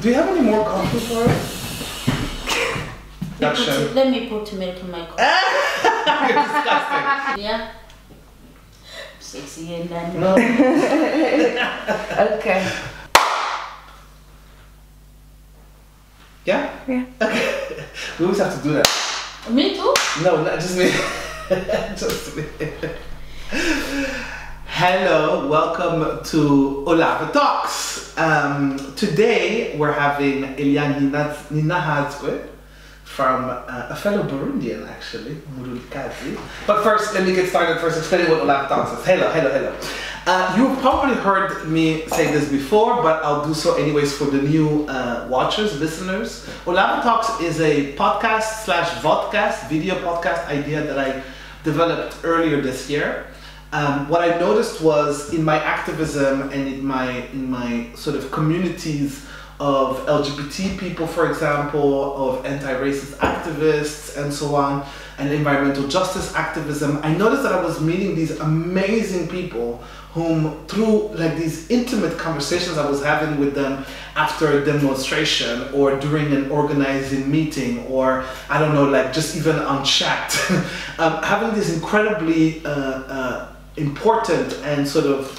Do you have any more coffee for us? Let me, put, let me put tomato in my coffee. You're disgusting. yeah. Sexy and then. No. Okay. Yeah? Yeah. Okay. We always have to do that. Me too. No, not just me. just me. Hello, welcome to Olave Talks. Um, today we're having Eliane Nina- Nininahazwe from uh, a fellow Burundian actually, Murulikazi. But first, let me get started first explaining what Olave Talks is. Hello, hello, hello. Uh, you've probably heard me say this before, but I'll do so anyways for the new uh, watchers, listeners. Olava Talks is a podcast slash vodcast, video podcast idea that I developed earlier this year. Um, what I noticed was in my activism and in my in my sort of communities of LGBT people, for example, of anti-racist activists and so on, and environmental justice activism, I noticed that I was meeting these amazing people whom through like these intimate conversations I was having with them after a demonstration or during an organizing meeting or I don't know like just even on chat um, having these incredibly uh, uh, important and sort of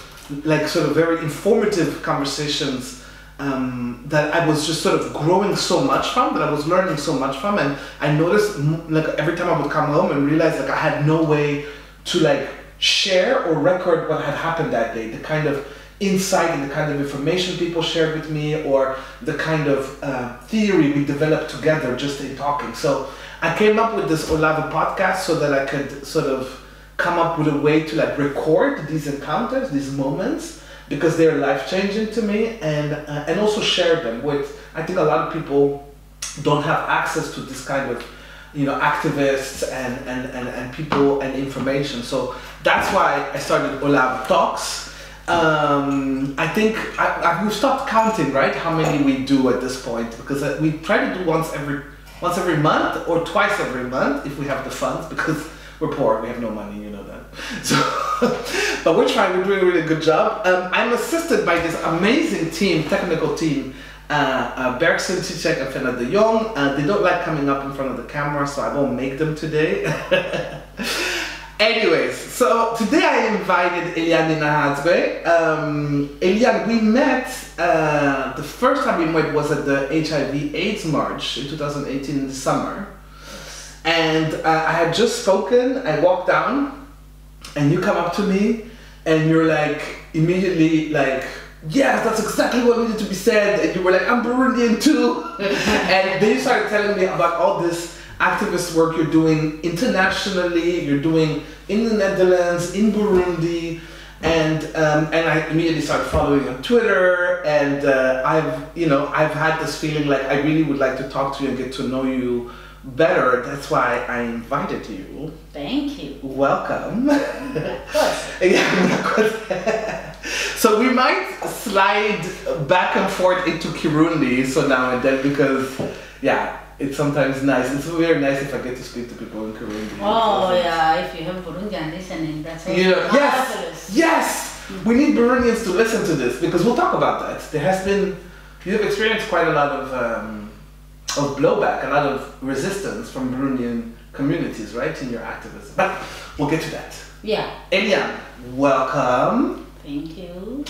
like sort of very informative conversations um, that I was just sort of growing so much from, that I was learning so much from, and I noticed like every time I would come home and realize like I had no way to like share or record what had happened that day, the kind of insight and the kind of information people shared with me, or the kind of uh, theory we developed together just in talking. So I came up with this Olave podcast so that I could sort of come up with a way to like record these encounters, these moments, because they're life changing to me, and uh, and also share them with. I think a lot of people don't have access to this kind of you know activists and and, and, and people and information. So that's why I started Olave Talks. Um, I think I, I, we've stopped counting, right? How many we do at this point because uh, we try to do once every once every month or twice every month if we have the funds because we're poor, we have no money. So, but we're trying, we're doing a really good job. Um, I'm assisted by this amazing team, technical team, uh, uh, Berksun, Çiçek, and Fenna de Jong. Uh, they don't like coming up in front of the camera, so I won't make them today. Anyways, so today I invited Eliane Nahadzwe. Um, Eliane, we met, uh, the first time we met was at the HIV AIDS March in 2018 in the summer. And uh, I had just spoken, I walked down, and you come up to me, and you're like, immediately like, yes, that's exactly what needed to be said. And you were like, I'm Burundian too. and then you started telling me about all this activist work you're doing internationally, you're doing in the Netherlands, in Burundi. And um, and I immediately started following on Twitter, and uh, I've you know I've had this feeling like I really would like to talk to you and get to know you better. That's why I invited you. Thank you. Welcome. Yeah, so we might slide back and forth into Kirundi so now and then because yeah, it's sometimes nice. It's very nice if I get to speak to people in Kirundi. Oh yeah, if you have Burundian listening, that's know, yes, yes. We need Burundians to listen to this because we'll talk about that. There has been, you have experienced quite a lot of um, of blowback, a lot of resistance from Burundian communities, right, in your activism. But we'll get to that. Yeah. Eliane, welcome. Thank you.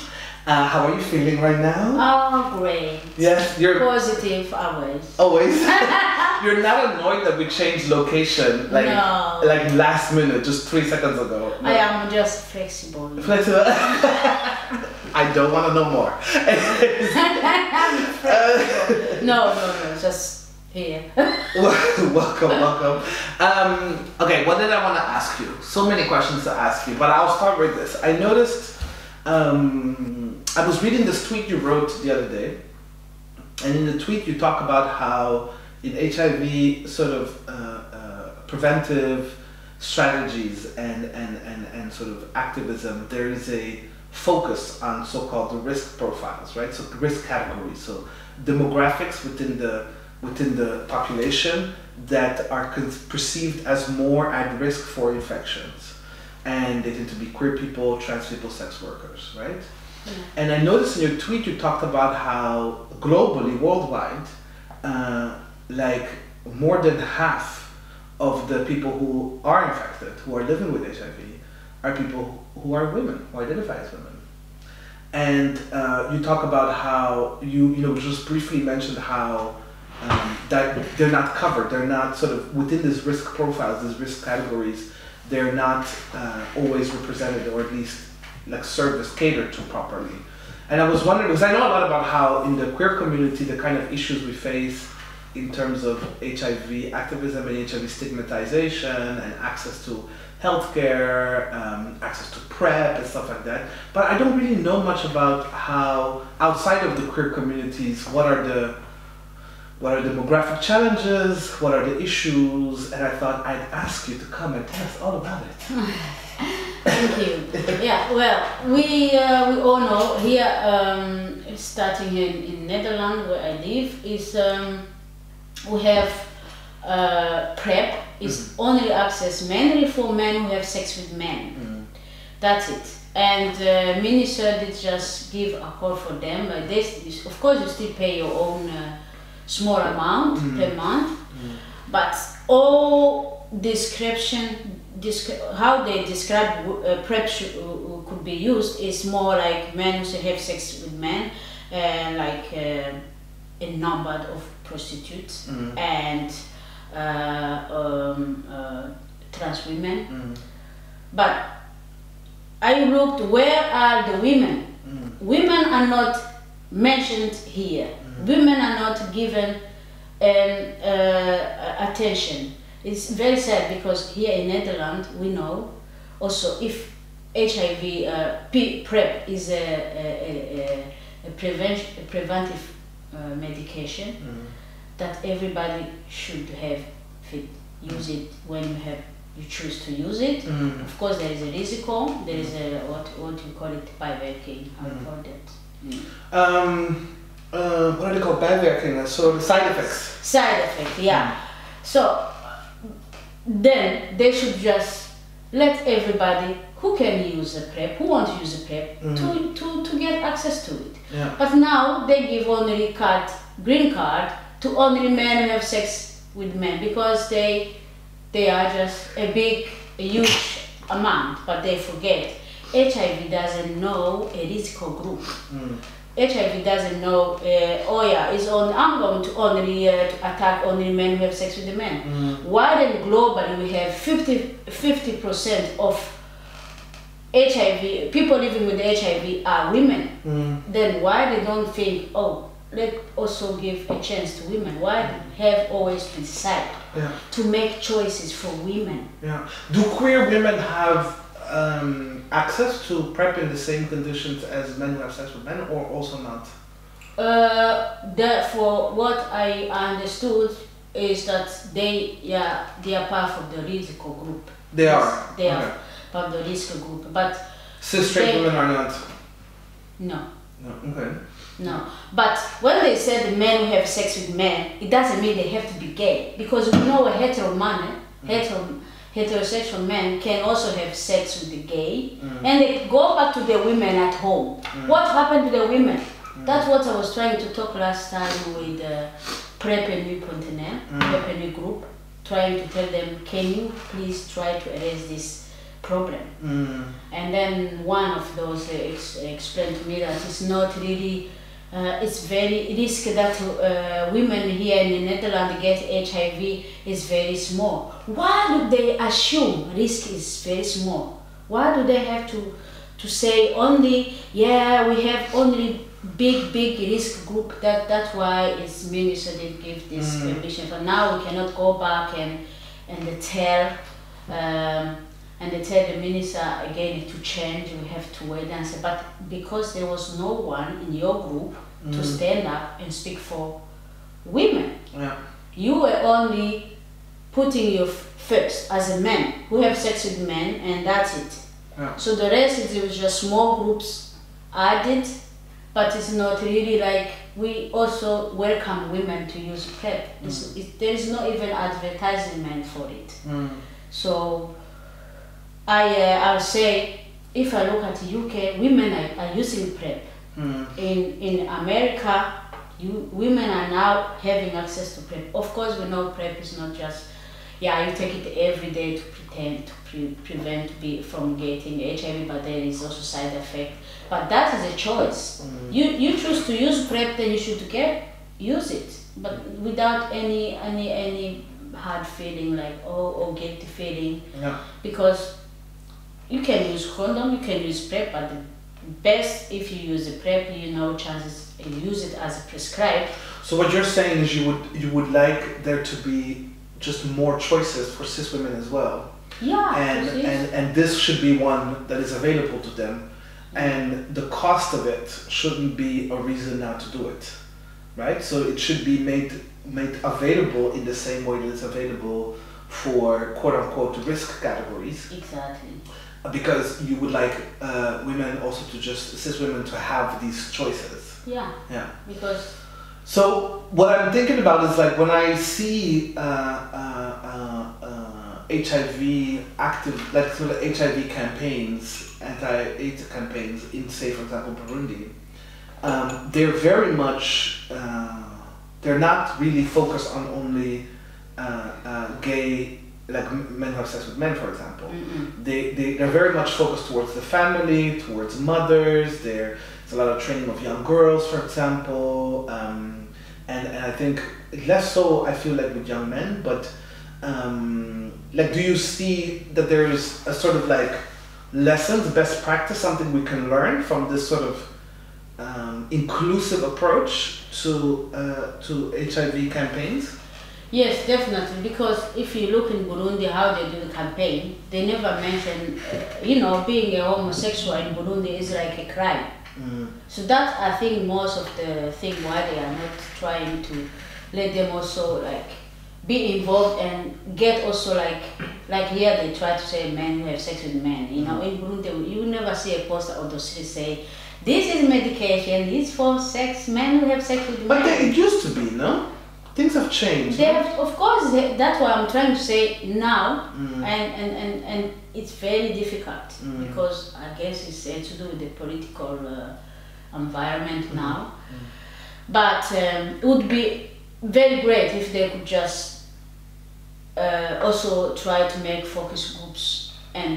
Uh, how are you feeling right now? Oh, great. Yes, you're Positive always. always. you're not annoyed that we changed location like No. like last minute, just three seconds ago. I am just flexible. Flexible. I don't want to know more. Uh, No, no, no, just here. welcome, welcome. Um, okay, what did I want to ask you? So many questions to ask you, but I'll start with this. I noticed, um, I was reading this tweet you wrote the other day, and in the tweet you talk about how in HIV sort of uh, uh, preventive strategies and, and, and, and sort of activism, there is a focus on so-called risk profiles, right? So risk categories, so demographics within the within the population that are con- perceived as more at risk for infections, and they tend to be queer people, trans people, sex workers, right? And I noticed in your tweet you talked about how globally, worldwide, uh, like more than half of the people who are infected, who are living with HIV, are people who are women, who identify as women. And uh, you talk about how you, you know, just briefly mentioned how um, that they're not covered, they're not sort of within these risk profiles, these risk categories, they're not uh, always represented or at least like service catered to properly. And I was wondering because I know a lot about how in the queer community the kind of issues we face in terms of HIV activism and HIV stigmatization and access to healthcare, um, access to PrEP and stuff like that. But I don't really know much about how outside of the queer communities, what are the what are demographic challenges, what are the issues, and I thought I'd ask you to come and tell us all about it. Thank you. yeah, well, we uh, we all know here, um, starting in, in Netherlands where I live, is um, we have uh, PrEP is only access mainly for men who have sex with men. That's it. And uh, minister did just give a call for them. Uh, this, is- of course, you still pay your own uh, small amount per month, but all description, descri- how they describe uh, PrEP sh- uh, could be used is more like men who have sex with men, uh, like uh, a number of prostitutes Mm. and uh, um, uh, trans women. Mm. But I looked where are the women? Mm. Women are not mentioned here. Women are not given um, uh, attention. It's very sad because here in Netherlands we know also if HIV uh, PrEP is a, a, a, a, preventive uh, medication Mm. That everybody should have if it, use it when you have you choose to use it. Mm. Of course, there is a risk. There is a what what you call it biohacking. How you call that? Um, uh, what are they called? Bijwerkingen, so the side effects. Side effect. Yeah. So then they should just let everybody who can use a prep, who want to use a prep, to, to, to get access to it. Yeah. But now they give only card, green card to only men who have sex with men because they they are just a big, a huge amount, but they forget. HIV doesn't know a risk group. Mm. HIV doesn't know, uh, oh yeah, it's on, I'm going to only uh, to attack only men who have sex with the men. Why then globally we have 50 percent of HIV, people living with HIV are women. Mm. Then why they don't think, oh, let also give a chance to women? Why have always to decide Yeah. to make choices for women? Yeah. Do queer women have um, access to PrEP in the same conditions as men who have sex with men, or also not? Uh, that for what I understood is that they, yeah, they are part of the risico group. They Yes, are. They Okay. are part of the risico group, but Cis straight women are not. no, No. Okay. No. But when they said men who have sex with men, it doesn't mean they have to be gay because we know a hetero man, hetero, heterosexual man can also have sex with the gay, and they go back to the women at home. What happened to the women? That's what I was trying to talk last time with uh, Prep and New Pontenel, Prep and New Group, trying to tell them, can you please try to erase this problem? Mm. And then one of those uh, ex- explained to me that it's not really, uh, it's very risk that uh, women here in the Netherlands get HIV is very small. Why do they assume risk is very small? Why do they have to, to say only, yeah, we have only big, big risk group, that, that's why it's minister did give this permission. So now we cannot go back and, and tell um, and they tell the minister again to change, we have to wait and say, but because there was no one in your group to stand up and speak for women, Yeah. you were only putting your first as a man who have sex with men, and that's it. Yeah. So the rest is it was just small groups added, but it's not really like we also welcome women to use PrEP. It's, it, there is not even advertisement for it. Mm. So I uh, I'll say if I look at the UK, women are, are using PrEP. Mm. In in America, you women are now having access to PrEP. Of course, we know PrEP is not just yeah you take it every day to pretend to pre- prevent be, from getting HIV, but there is also side effect. But that is a choice. You you choose to use PrEP, then you should get use it, but without any any any hard feeling like oh or guilty feeling Yeah. because you can use condom, you can use PrEP, but the best if you use a PrEP, you know chances use it as prescribed. So what you're saying is you would you would like there to be just more choices for cis women as well, Yeah, and and and this should be one that is available to them, and the cost of it shouldn't be a reason not to do it, right? So it should be made made available in the same way that it's available for quote unquote risk categories exactly. Because you would like uh, women also to just cis women to have these choices. Yeah, Yeah. because So what I'm thinking about is like when I see uh, uh, uh, uh, HIV active, like sort of HIV campaigns, anti-AIDS campaigns in, say, for example, Burundi, um, they're very much, uh, they're not really focused on only uh, uh, gay, like men who have sex with men, for example mm-mm. they, they, they're very much focused towards the family, towards mothers. There's a lot of training of young girls, for example. Um, and, and I think less so, I feel like with young men, but um, like, do you see that there is a sort of like lessons, best practice, something we can learn from this sort of um, inclusive approach to, uh, to HIV campaigns? Yes, definitely. Because if you look in Burundi how they do the campaign, they never mention, uh, you know, being a homosexual in Burundi is like a crime. Mm. So that I think most of the thing why they are not trying to let them also like be involved and get also like like here they try to say men who have sex with men. You know, in Burundi you never see a poster or the city say this is medication, this for sex, men who have sex with But men. they, it used to be, no? Things have changed. They have, of course, they, that's what I'm trying to say now, Mm. and, and, and, and it's very difficult Mm. because I guess it's uh, to do with the political uh, environment Mm-hmm. now. But um, it would be very great if they could just uh, also try to make focus groups and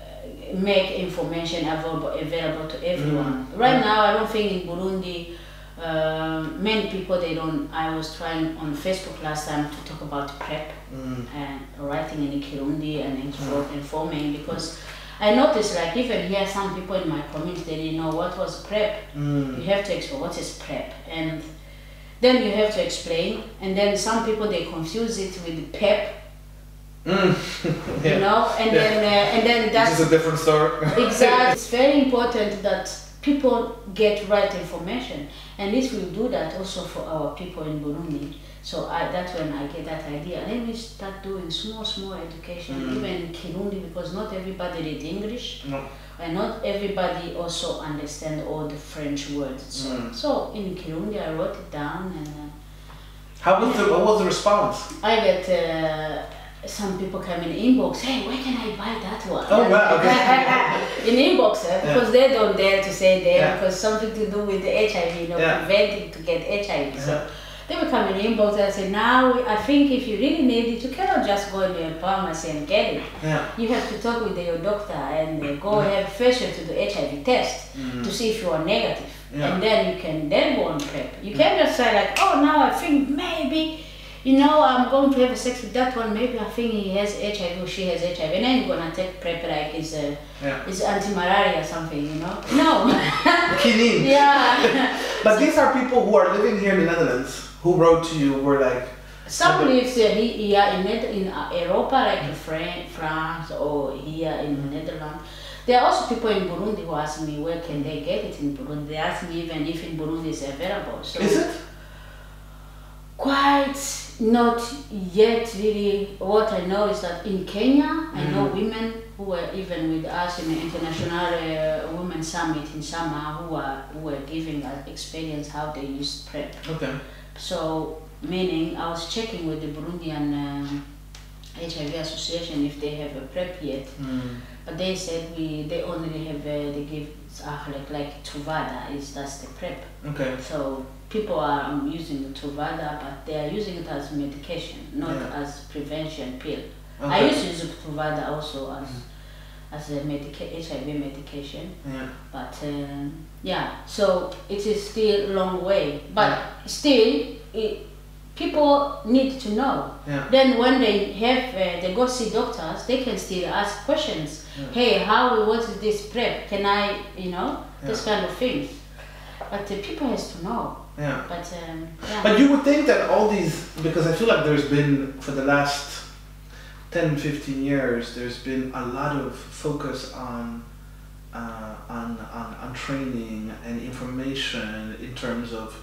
uh, make information available, available to everyone. Mm. Right Mm. now, I don't think in Burundi, uh, many people they don't. I was trying on Facebook last time to talk about PrEP Mm. and writing in Kirundi and info, informing because I noticed like even here some people in my community they didn't know what was PrEP. You Mm. have to explain what is PrEP and then you have to explain and then some people they confuse it with PEP, Mm. you know, and Yeah. then uh, and then that's a different story. exactly. It's very important that people get right information, and this will do that also for our people in Burundi. So I, that's when I get that idea. Let me start doing small, small education, Mm. even in Kirundi, because not everybody read English, No. and not everybody also understand all the French words. So, Mm. so in Kirundi, I wrote it down, and uh, How was the what was the response? I get uh, some people come in inbox. Hey, where can I buy that one? Oh, wow, okay. In inbox, eh, because they don't dare to say there Yeah. because something to do with the HIV, you know, Yeah. preventing to get HIV. Yeah. So they will come in inbox and say, now I think if you really need it, you cannot just go to a pharmacy and get it. Yeah. You have to talk with your doctor and uh, go have first you to do HIV test Mm. to see if you are negative. Yeah. And then you can then go on PrEP. You can't just say like, oh now I think maybe, you know, I'm going to have sex with that one. Maybe I think he has HIV or she has HIV. And then you're gonna take PrEP like it's a Yeah. it's anti-malaria or something, you know? No. Kinin. yeah. But these are people who are living here in the Netherlands who wrote to you were like Some lives uh, he- here in in uh, Europa, like Fran- France or here in the Netherlands. There are also people in Burundi who ask me where can they get it in Burundi. They ask me even if in Burundi is available. So Is it? quite not yet really. What I know is that in Kenya, I know women who were even with us in the International uh, Women Summit in summer who are who were giving us experience how they use PrEP. Okay. So, meaning I was checking with the Burundian um, HIV Association if they have a PrEP yet. Mm. But they said we they only have uh, they give like like Truvada is that's the PrEP. Okay. So people are um, using the Truvada, but they are using it as medication, not Yeah. as prevention pill. I used to use Truvada also as as a medica- HIV medication, Yeah. but um, yeah. So it is still a long way, but still it, people need to know. Yeah. Then when they have uh, they go see doctors, they can still ask questions. Yeah. Hey, how what is this prep? Can I, you know, this kind of things. But the people has to know. Yeah. But um, yeah. But you would think that all these, because I feel like there's been, for the last 10, 15 years, there's been a lot of focus on, uh, on, on, on training and information in terms of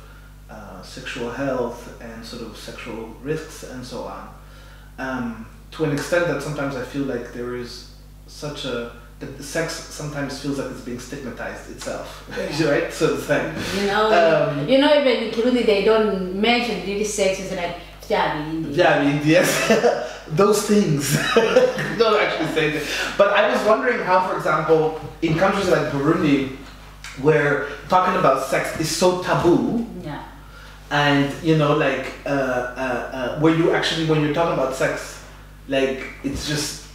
uh, sexual health and sort of sexual risks and so on. Um, to an extent that sometimes I feel like there is such a, that sex sometimes feels like it's being stigmatized itself, right? So it's like, you know, um, you know, even in Kirundi they don't mention really sex. It's like yeah, Yeah, I mean, yes, those things. don't actually say that. But I was wondering how, for example, in countries like Burundi, where talking about sex is so taboo, yeah, and you know, like, uh, uh, uh, where you actually, when you're talking about sex, like, it's just,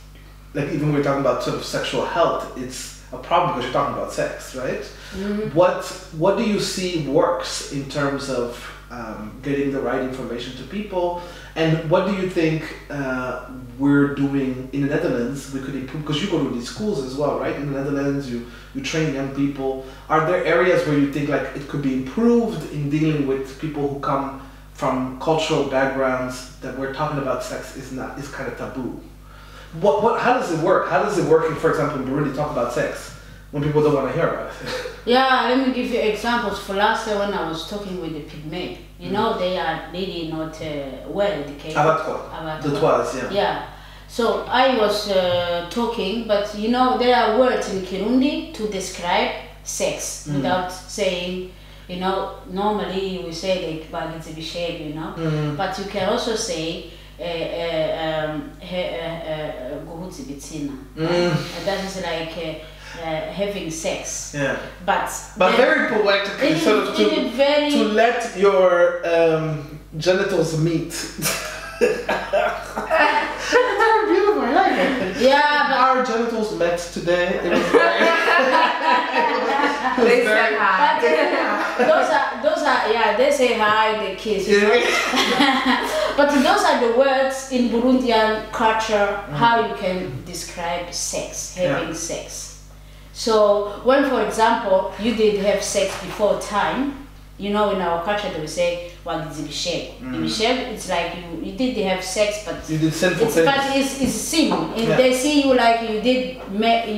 like, even when we're talking about sort of sexual health, it's a problem because you're talking about sex, right? Mhm. What What do you see works in terms of um, getting the right information to people, and what do you think uh, we're doing in the Netherlands? We could improve because you go to these schools as well, right? In the Netherlands, you you train young people. Are there areas where you think like it could be improved in dealing with people who come from cultural backgrounds that we're talking about sex is not is kind of taboo? What what? How does it work? How does it work? In, for example, in Burundi, talk about sex when people don't want to hear about it. yeah. Let me give you examples. For last year when I was talking with the pygmy, you know, Mm-hmm. they are really not uh, well educated. Abatwa. Abatwa. The toise, yeah. Yeah. So I was uh, talking, but you know, there are words in Kirundi to describe sex Mm. without saying, you know, normally we say like bagitsi bisheg, you know, Mm. but you can also say uh, uh, um, he- uh, uh, guhutsi bitsina. Mm. That is like uh, uh, having sex. Yeah. But But then- very poetically, it is, sort of to, very to let your um, genitals meet. very beautiful, I like it. yeah, but Our genitals met today. It was very. it was They very- But those are those are yeah they say hi the kiss you know? But those are the words in Burundian culture mm. how you can describe sex having Yeah. sex so when for example you did have sex before time you know in our culture they will say wagizibisheg mm. it's like you, you did have sex but You did sinful it's, things. but it's, it's sin. If Yeah. they see you like you did,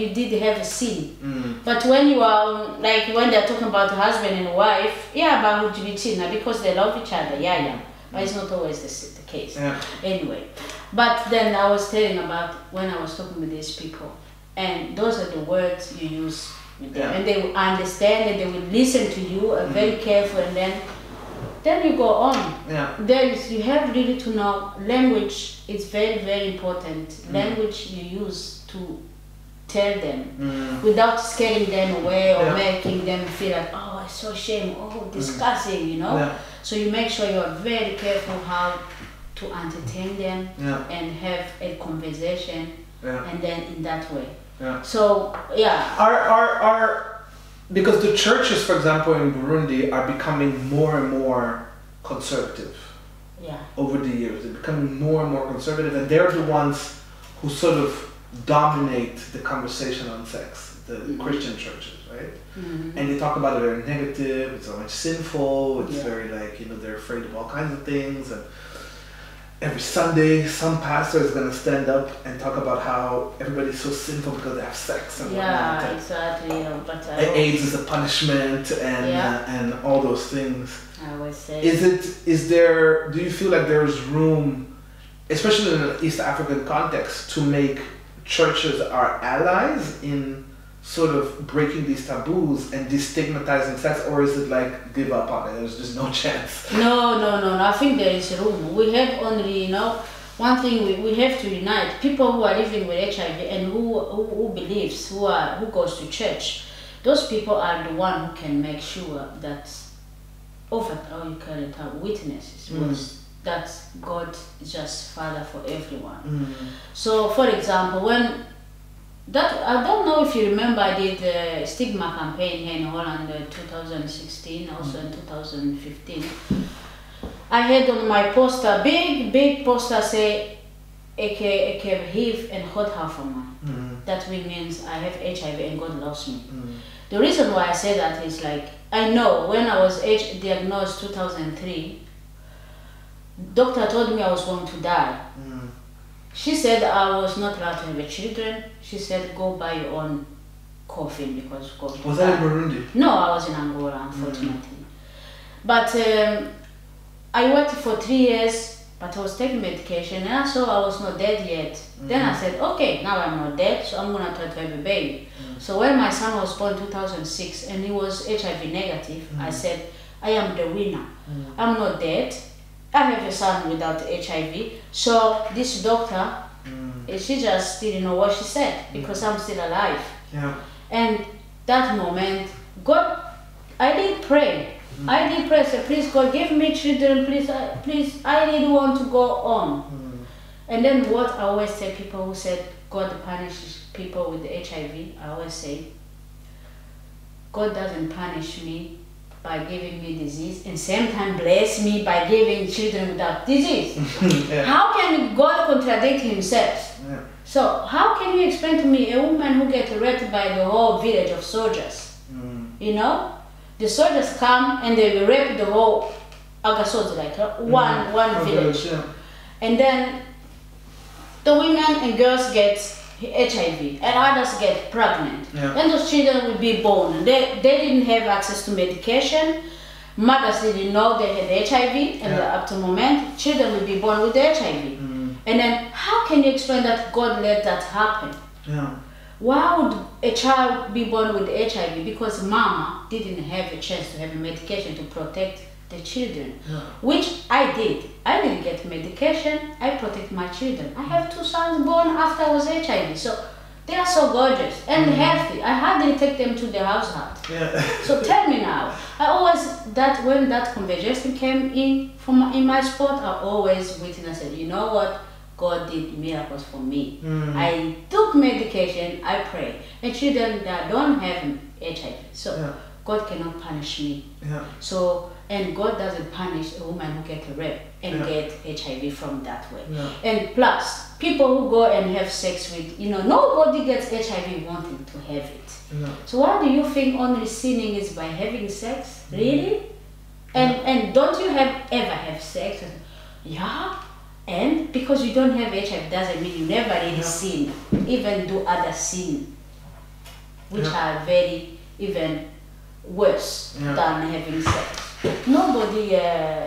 you did have a sin. Mm. But when you are like when they're talking about husband and wife, yeah, but would be sin because they love each other, yeah, yeah. But it's not always the, the case. Yeah. Anyway, but then I was telling about when I was talking with these people, and those are the words you use with them, Yeah. and they will understand and they will listen to you, are very careful, and then then you go on Yeah. there is you have really to know language is very very important mm. language you use to tell them Mm. without scaring them away or Yeah. making them feel like oh it's so shame oh mm. disgusting you know Yeah. so you make sure you are very careful how to entertain them Yeah. and have a conversation Yeah. and then in that way Yeah. so yeah Are, are, are, because the churches, for example, in Burundi are becoming more and more conservative yeah over the years. They're becoming more and more conservative, and they're the ones who sort of dominate the conversation on sex, the Mhm. Christian churches, right? Mhm. And they talk about it very negative, it's so much sinful, it's Yeah. very like, you know, they're afraid of all kinds of things. And every Sunday, some pastor is going to stand up and talk about how everybody's so sinful because they have sex and whatnot. yeah and exactly yeah, but I and AIDS is a punishment and Yeah. uh, and all those things. I always say Is it is there do you feel like there's room especially in an East African context to make churches our allies in sort of breaking these taboos and destigmatizing sex or is it like give up on it there's just no chance No, no, no, no. I think there is room. We have only, you know, one thing we, we have to unite people who are living with HIV and who, who, who believes, who are who goes to church. Those people are the one who can make sure that over how you call it uh, witnesses Mm. was that God is just Father for everyone. Mm. So, for example, when that I don't know if you remember, I did the stigma campaign here in Holland, in 2016, also in 2015. I had on my poster, big, big poster, say, "Ik, ik heb HIV en God houdt van mij." Mm. That means I have HIV and God loves me. Mm. The reason why I say that is like I know when I was age diagnosed 2003, doctor told me I was going to die. Mm. She said I was not allowed to have a children. She said go buy your own coffin because God. Was that in Burundi? No, I was in Angola, mm-hmm. unfortunately. But um, I waited for three years, but I was taking medication and I saw I was not dead yet. Then I mm-hmm. said, okay, now I'm not dead, so I'm gonna try to have a baby. Mm. So when my son was born 2006 and he was HIV negative, I mm-hmm. said, I am the winner. Mm. I'm not dead. I have a son without HIV. So this doctor, Mm. eh, she just didn't know what she said because I'm still alive. Yeah. And that moment, God, I did pray. I did pray. Say, please God, give me children. Please, I, please, I didn't want to go on. Mm. And then what I always say, people who said God punishes people with HIV, I always say, God doesn't punish me by giving me disease and same time bless me by giving children without disease. yeah. How can God contradict himself? Yeah. So how can you explain to me a woman who gets raped by the whole village of soldiers? Mm. You know, the soldiers come and they rape the whole Agasozi, like uh, one one village, yeah. and then the women and girls get HIV and others get pregnant. Yeah. And those children will be born. They they didn't have access to medication. Mothers didn't know they had HIV, and Yeah. up to the moment, children will be born with HIV. Mm. And then, how can you explain that God let that happen? Yeah. Why would a child be born with HIV? Because mama didn't have a chance to have a medication to protect the children, Yeah. which I did. I didn't get medication. I protect my children. I have two sons born after I was HIV, so they are so gorgeous and healthy. I hardly take them to the household. Yeah. So tell me now. I always that when that conversation came in from in my sport, I always and said, you know what, God did miracles for me. Mm. I took medication, I pray, and children that don't have HIV. So Yeah. God cannot punish me. Yeah. So and God doesn't punish a woman who get raped and Yeah. get HIV from that way. Yeah. And plus, people who go and have sex with, you know, nobody gets HIV wanting to have it. Yeah. So why do you think only sinning is by having sex? Mm. Really? And and don't you have ever have sex? Yeah. And because you don't have HIV doesn't mean you never really sin, even do other sin, which are very even worse than having sex. Nobody uh,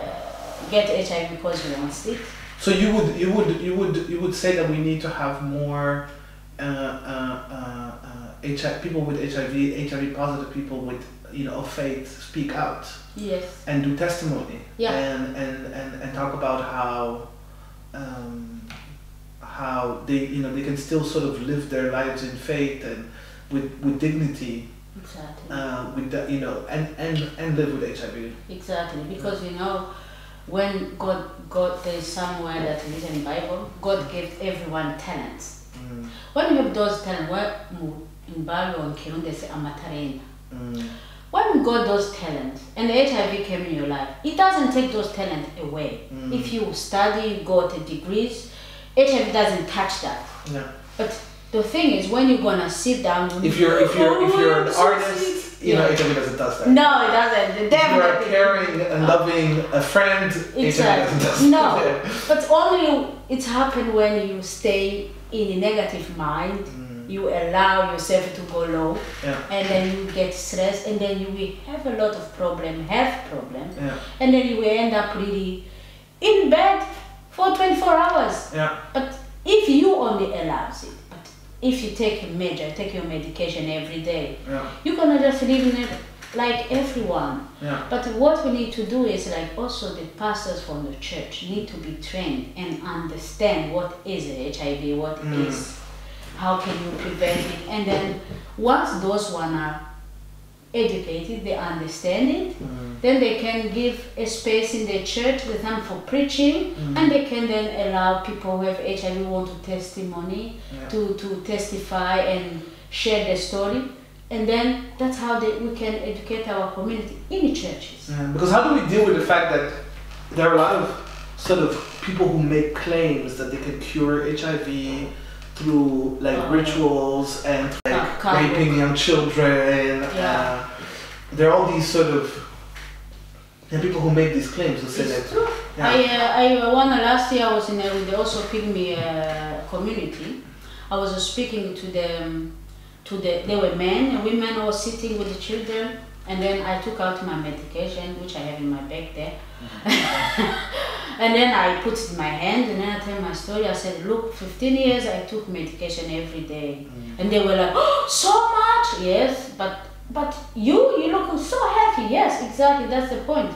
get HIV because he wants it. So you would you would you would you would say that we need to have more uh, uh, uh, uh, HIV people with HIV HIV positive people with you know of faith speak out Yes. and do testimony Yeah. and, and, and, and talk about how um, how they you know they can still sort of live their lives in faith and with, with dignity Exactly. uh, with that, you know and, and, and live with HIV. Exactly, because you know, when God, God, there is somewhere that is in Bible, God gave everyone talents. Mm, When you have those talents, what in Bible and Kirundi they say amatarena. mm, When God those talents and HIV came in your life, it doesn't take those talents away. Mm. If you study, you go to degrees, HIV doesn't touch that. yeah. But the thing is, when you're gonna sit down, If you're if you're if you're an Oh, artist, you know Yeah. HIV doesn't touch that. no, it doesn't. If you are Definitely. caring and loving a friend, doesn't Exactly. touch No, that. but only it's happened when you stay in a negative mind. Mm, You allow yourself to go low, yeah. and then you get stressed, and then you will have a lot of problem, health problem, Yeah. and then you will end up really in bed for 24 hours. Yeah. But if you only allows it, if you take a major, take your medication every day, Yeah. you're gonna just live in a like everyone. Yeah. But what we need to do is like also the pastors from the church need to be trained and understand what is HIV, what Mm. is, how can you prevent it, and then once those one are educated, they understand it, Mm. then they can give a space in the church with them for preaching, Mm. and they can then allow people who have HIV want to testimony Yeah. to, to testify and share their story. And then that's how they, we can educate our community in the churches. Yeah, Because how do we deal with the fact that there are a lot of sort of people who make claims that they can cure HIV through like Oh. rituals and like raping young children. Yeah. Uh, there are all these sort of and people who make these claims who say It's that true. yeah. I, uh, I uh, one last year I was in a, with the also pygmy uh, community. I was speaking to them, to the they were men and women who were sitting with the children, and then I took out my medication which I have in my bag there, mm-hmm. and then I put it in my hand and then I tell my story. I said, look, 15 years I took medication every day, mm. and they were like, oh, so much, yes, but but you you look so happy, yes, exactly, that's the point.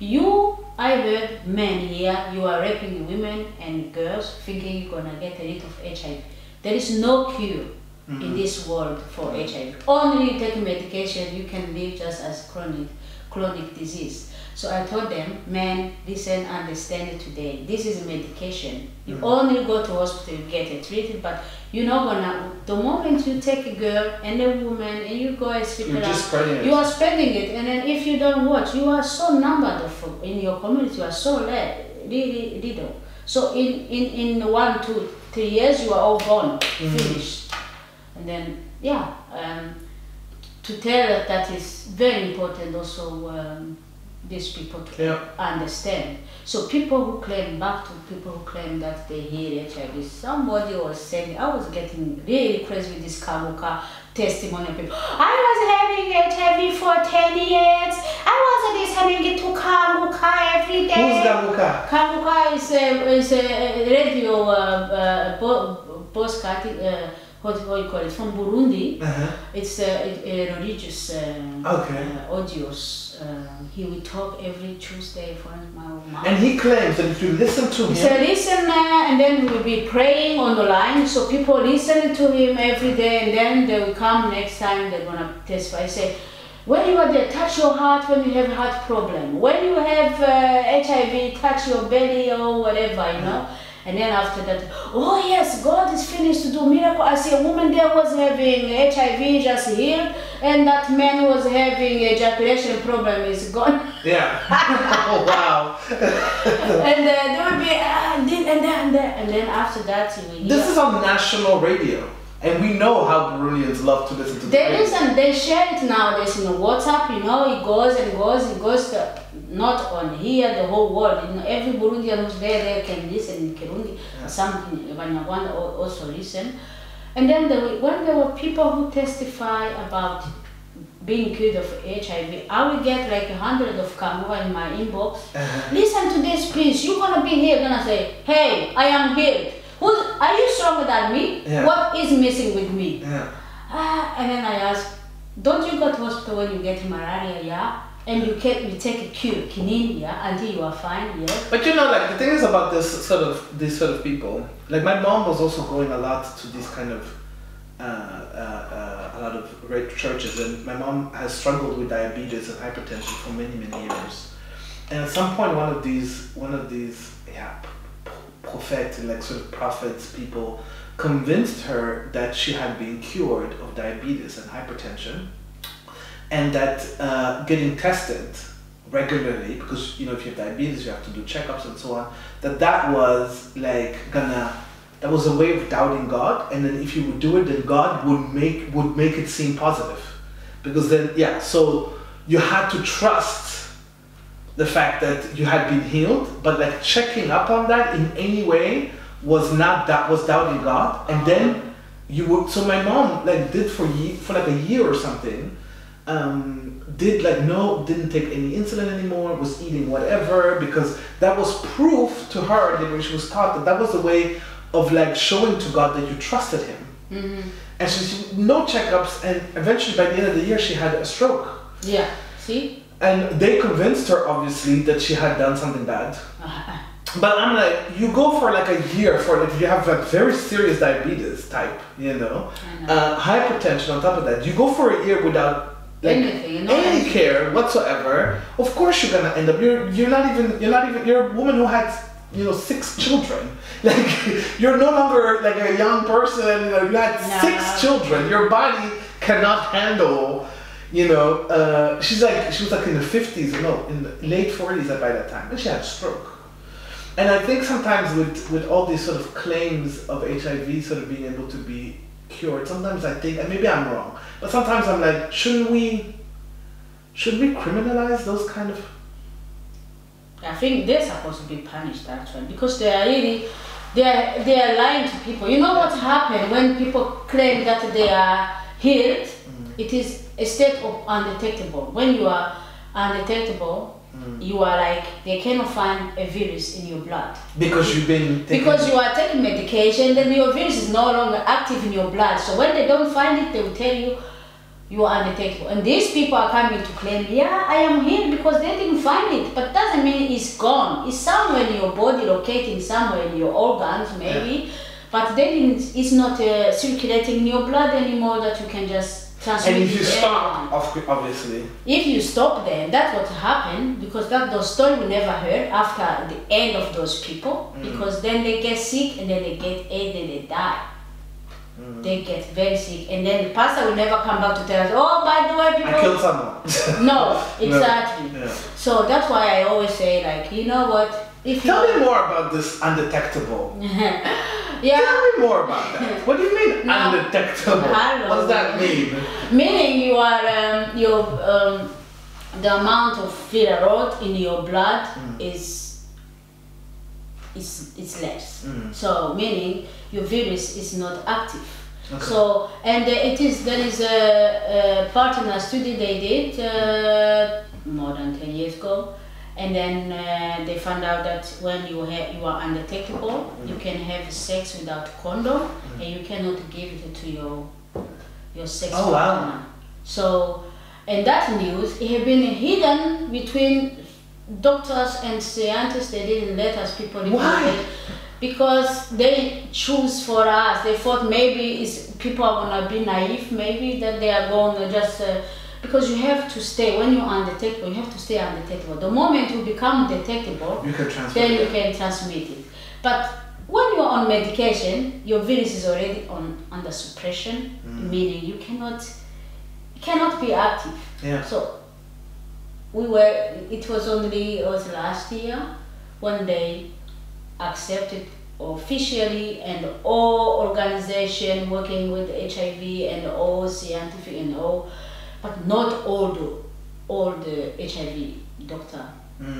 You, I heard men here, you are raping women and girls thinking you're gonna get a rid of HIV. There is no cure Mm-hmm. in this world for HIV. Only you take medication, you can live just as chronic, chronic disease. So I told them, man, listen, understand it today. This is medication. You mm-hmm. only go to hospital, you get it treated, but you're not gonna. The moment you take a girl and a woman and you go and sleep You're it just out, spreading it. you are spending it, and then if you don't watch, you are so numbered of, in your community. You are so little. So in, in, in one, two, three years, you are all gone, mm-hmm. finished. And then, yeah, um, to tell that that is very important also um, these people to Yeah. understand. So people who claim, back to people who claim that they heal HIV, somebody was saying, I was getting really crazy with this Kamuka testimony. People, I was having HIV for 10 years. I was listening to Kamuka every day. Who's Gamuka? Kamuka is a, is a radio uh, uh, postcard, uh, what, what you call it, from Burundi. Uh-huh. It's a, a, religious uh, Okay. uh, audios. Uh, he will talk every Tuesday for my mom. And he claims that if you listen to him, So listen, uh, and then we will be praying on the line. So people listen to him every day, and then they will come next time. They're gonna testify. Say, when you are there, touch your heart when you have heart problem. When you have uh, HIV, touch your belly or whatever, you know. And then after that, oh yes, God is finished to do miracle. I see a woman there was having HIV just healed, and that man was having ejaculation problem is gone. yeah. oh wow. and uh, there will be uh, and then and then and then, and then after that you hear. This is on national radio, and we know how Burundians love to listen to the They listen, they share it nowadays in WhatsApp, you know, it goes and goes, it goes to, not on here, the whole world. You know, every Burundian who's there, there can listen in Kirundi, Yeah. some Banyarwanda also listen. And then there, were- when there were people who testify about being cured of HIV, I will get like a hundred of Kamua in my inbox. Uh-huh. Listen to this, please. You're gonna be here. Gonna say, "Hey, I am healed. Who's? Are you stronger than me? Yeah. What is missing with me?" Yeah. Ah, and then I ask, "Don't you go to hospital when you get malaria? Yeah, and you can you take a cure, yeah, until you are fine. Yeah." But you know, like the thing is about this sort of these sort of people. Like my mom was also going a lot to these kind of uh, uh, uh, a lot of red churches, and my mom has struggled with diabetes and hypertension for many many years. And at some point, one of these one of these yeah prophet like sort of prophets people convinced her that she had been cured of diabetes and hypertension and that uh, getting tested regularly because you know if you have diabetes you have to do checkups and so on that that was like gonna that was a way of doubting god and then if you would do it then god would make would make it seem positive. Because then yeah so you had to trust the fact that you had been healed but like checking up on that in any way was not that was doubting god and then you would so my mom like did for ye- for like a year or something um, did like no didn't take any insulin anymore was eating whatever because that was proof to her that when she was taught that that was a way of like showing to god that you trusted him hmm and she, no checkups and eventually by the end of the year she had a stroke Yeah. See? And they convinced her, obviously, that she had done something bad. Uh, But I'm like, you go for like a year for like, if you have like very serious diabetes type, you know, know. uh, hypertension on top of that. You go for a year without like Anything, any anything. care whatsoever. Of course, you're gonna end up. You're you're not even you're not even you're a woman who had you know six children. Like you're no longer like a young person. You know, you had No. six children. Your body cannot handle. You know, uh, she's like she was like in the fifties, no, in the late forties by that time, and she had a stroke. And I think sometimes with with all these sort of claims of HIV sort of being able to be cured, sometimes I think, and maybe I'm wrong, but sometimes I'm like, shouldn't we, should we criminalize those kind of? I think they're supposed to be punished actually because they are really they are they are lying to people. You know what happened when people claim that they are healed? Mm-hmm. It is a state of undetectable. When you are undetectable, you are like they cannot find a virus in your blood. Because you've been taking, Because you are taking medication, then your virus is no longer active in your blood. So when they don't find it, they will tell you you are undetectable. And these people are coming to claim, yeah, I am here because they didn't find it. But doesn't mean it's gone. It's somewhere in your body, locating somewhere in your organs, maybe. But then it's it's not uh, circulating in your blood anymore that you can just transmit and if you stop, everyone. obviously, If you stop them, that's what happened because that those story we never heard after the end of those people Mm. because then they get sick and then they get AIDS and they die. Mm. They get very sick and then the pastor will never come back to tell us, oh, by the way, people. I killed someone. No, exactly. Yeah. So that's why I always say, like, you know what? If you Tell me more about this undetectable. yeah, Tell me more about that. What do you mean No. undetectable? What does that mean? meaning you are um, your um, the amount of fluoride in your blood Mm. is is is less. Mm. So meaning your virus is not active. Okay. So and uh, it is there is a, a partner study they did uh, more than ten years ago, and then uh, they found out that when you ha- you are undetectable, you can have sex without condom, and you cannot give it to your your sex Oh, wow. partner. So, and that news it had been hidden between doctors and scientists. They didn't let us people Why? know because they choose for us. They thought maybe it's people are gonna be naive, maybe that they are going to just uh, because you have to stay when you're undetectable. You have to stay undetectable. The moment you become detectable, You then you can transmit it. But when you're on medication, your virus is already on under suppression, meaning you cannot cannot be active. Yeah. So we were. It was only it was last year when they accepted officially and all organization working with HIV and all scientific and all, but not all the all the HIV doctor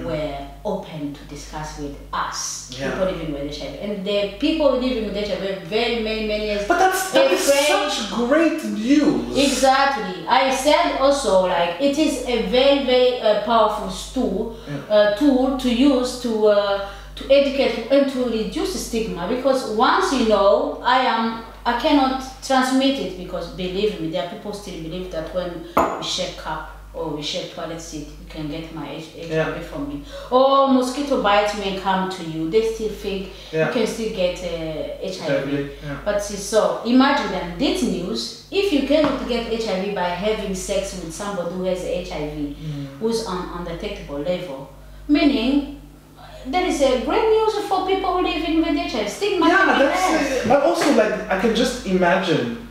were open to discuss with us Yeah. people living with HIV and the people living with HIV very many many years But that's that is such great news. Exactly. I said also like it is a very very uh, powerful tool uh, tool to use to uh, to educate and to reduce stigma because once you know I am I cannot transmit it because believe me there are people still believe that when we share cup or we share toilet seat you can get my HIV Yeah. from me or mosquito bites may come to you they still think Yeah. you can still get uh, HIV. Yeah. But see, so imagine that this news, if you cannot get HIV by having sex with somebody who has HIV, Mm. who's on undetectable level, meaning there is a great news for people who live in HIV. Stigma yeah, that's but also like I can just imagine.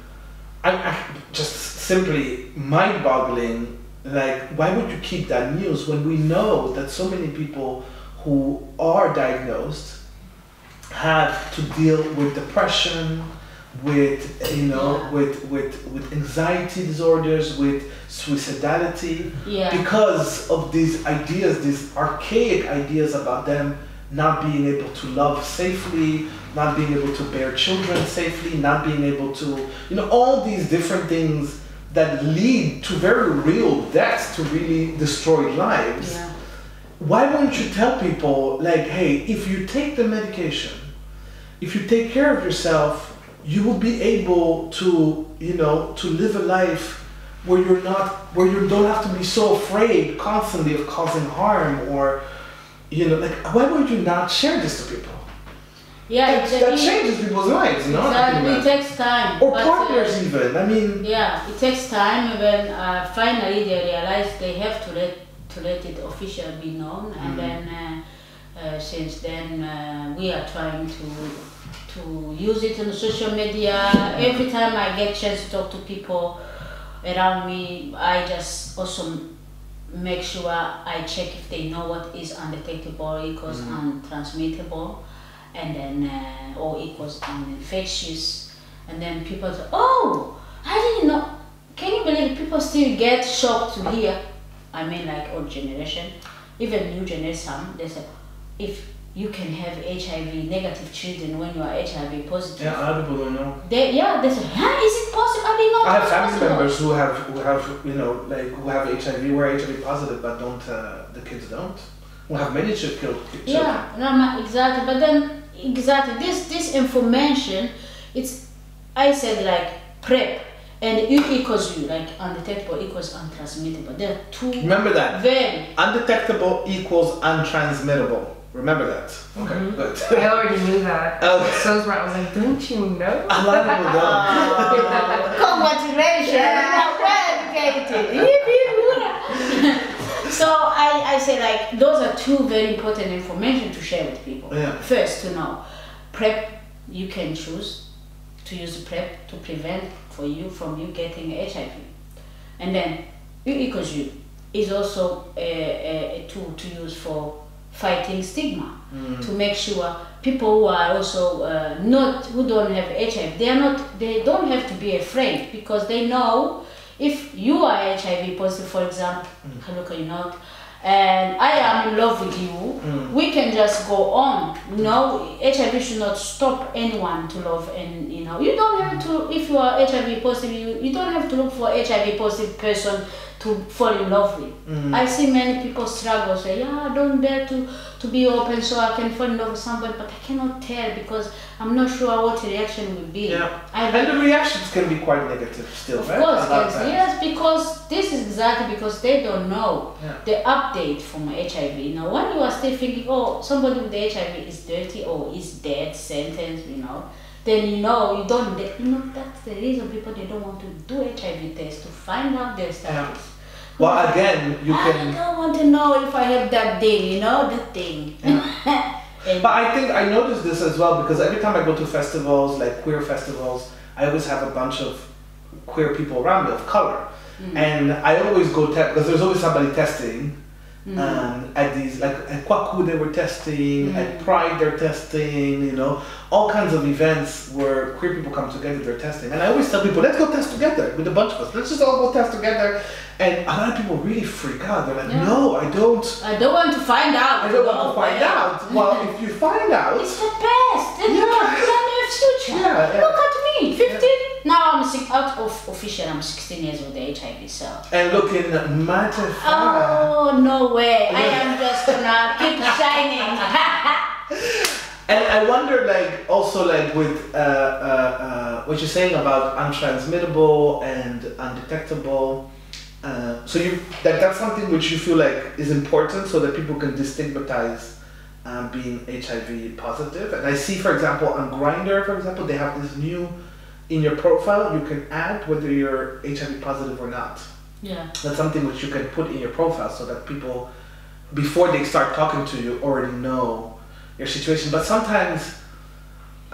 I, I just simply mind-boggling. Like, why would you keep that news when we know that so many people who are diagnosed have to deal with depression, with you know, Yeah. with with with anxiety disorders, with suicidality, Yeah. because of these ideas, these archaic ideas about them not being able to love safely, not being able to bear children safely, not being able to, you know, all these different things that lead to very real deaths to really destroy lives. Yeah. Why wouldn't you tell people, like, hey, if you take the medication, if you take care of yourself, you will be able to, you know, to live a life where you're not where you don't have to be so afraid constantly of causing harm or you know like why would you not share this to people Yeah, that, that it- changes people's lives you know Exactly, it takes time. or uh, partners even i mean Yeah, it takes time when uh, finally they realize they have to let to let it officially be known, and Mm. then uh, uh, since then uh, we are trying to to use it on social media. Every time I get chance to talk to people around me, I just also make sure I check if they know what is undetectable equals Mm. untransmittable, and then uh, or equals uninfectious, and then people say, "Oh, I didn't know." Can you believe people still get shocked to hear? I mean, like old generation, even new generation, they say, if you can have HIV negative children when you are HIV positive. yeah a lot of people don't know They, yeah, they say, huh, is it possible? I didn't know I have family possible." members who have who have you know like who have HIV who are HIV positive but don't uh, the kids don't who have many children killed children. Yeah, no, no, exactly. But then, exactly, this this information, it's, I said like PrEP and U equals U, like undetectable equals untransmittable. There are two remember that very, undetectable equals untransmittable remember that okay Mhm. I already knew that. Okay. So smart. I was like, don't you know? a lot of people don't congratulations, you're well educated. Hip, hip, hurrah. so I, I say like, those are two very important information to share with people. Yeah. First, to know, PrEP, you can choose to use PrEP to prevent for you from you getting HIV. And then U equals U is also a, a, a tool to use for fighting stigma mm. to make sure people who are also uh, not who don't have HIV they are not they don't have to be afraid because they know if you are HIV positive for example mm. look you not? And I am in love with you. Mm. We can just go on. You know HIV should not stop anyone to love and you know you don't have to if you are HIV positive you, you don't have to look for HIV positive person to fall in love with mm. I see many people struggle say yeah I don't dare to to be open so I can fall in love with somebody but I cannot tell because I'm not sure what the reaction will be yeah I and the reactions can be quite negative still of right course, A lot of yes, yes, because this is exactly because they don't know Yeah. the update from HIV. Now, when you are still thinking, oh, somebody with HIV is dirty or is dead, sentence, you know, then you know you don't. You know that's the reason people they don't want to do HIV test to find out their status. Well again you can. I don't want to know if I have that thing, you know, that thing. And- But I think I noticed this as well because every time I go to festivals, like queer festivals, I always have a bunch of queer people around me of color. Mm. And I always go test because there's always somebody testing. Um, at these, like at Kwaku, they were testing, at Pride, they're testing, you know, all kinds of events where queer people come together, they're testing. And I always tell people, let's go test together with a bunch of us. Let's just all go test together. And a lot of people really freak out. They're like, Yeah. no, I don't. I don't want to find out. I don't want to find out. Well, if you find out, It's the best. You Yeah. Yeah, yeah. Look at me, 15. Now I'm six, out of official. I'm 16 years with the HIV. So. and looking fine. Oh no way! I am just gonna keep shining. And I wonder, like, also, like, with uh, uh, uh, what you're saying about untransmittable and undetectable. Uh, so you that that's something which you feel like is important, so that people can destigmatize um, being HIV positive. And I see, for example, on Grindr, for example, they have this new in your profile you can add whether you're HIV positive or not. yeah. That's something which you can put in your profile so that people, before they start talking to you, already know your situation. But sometimes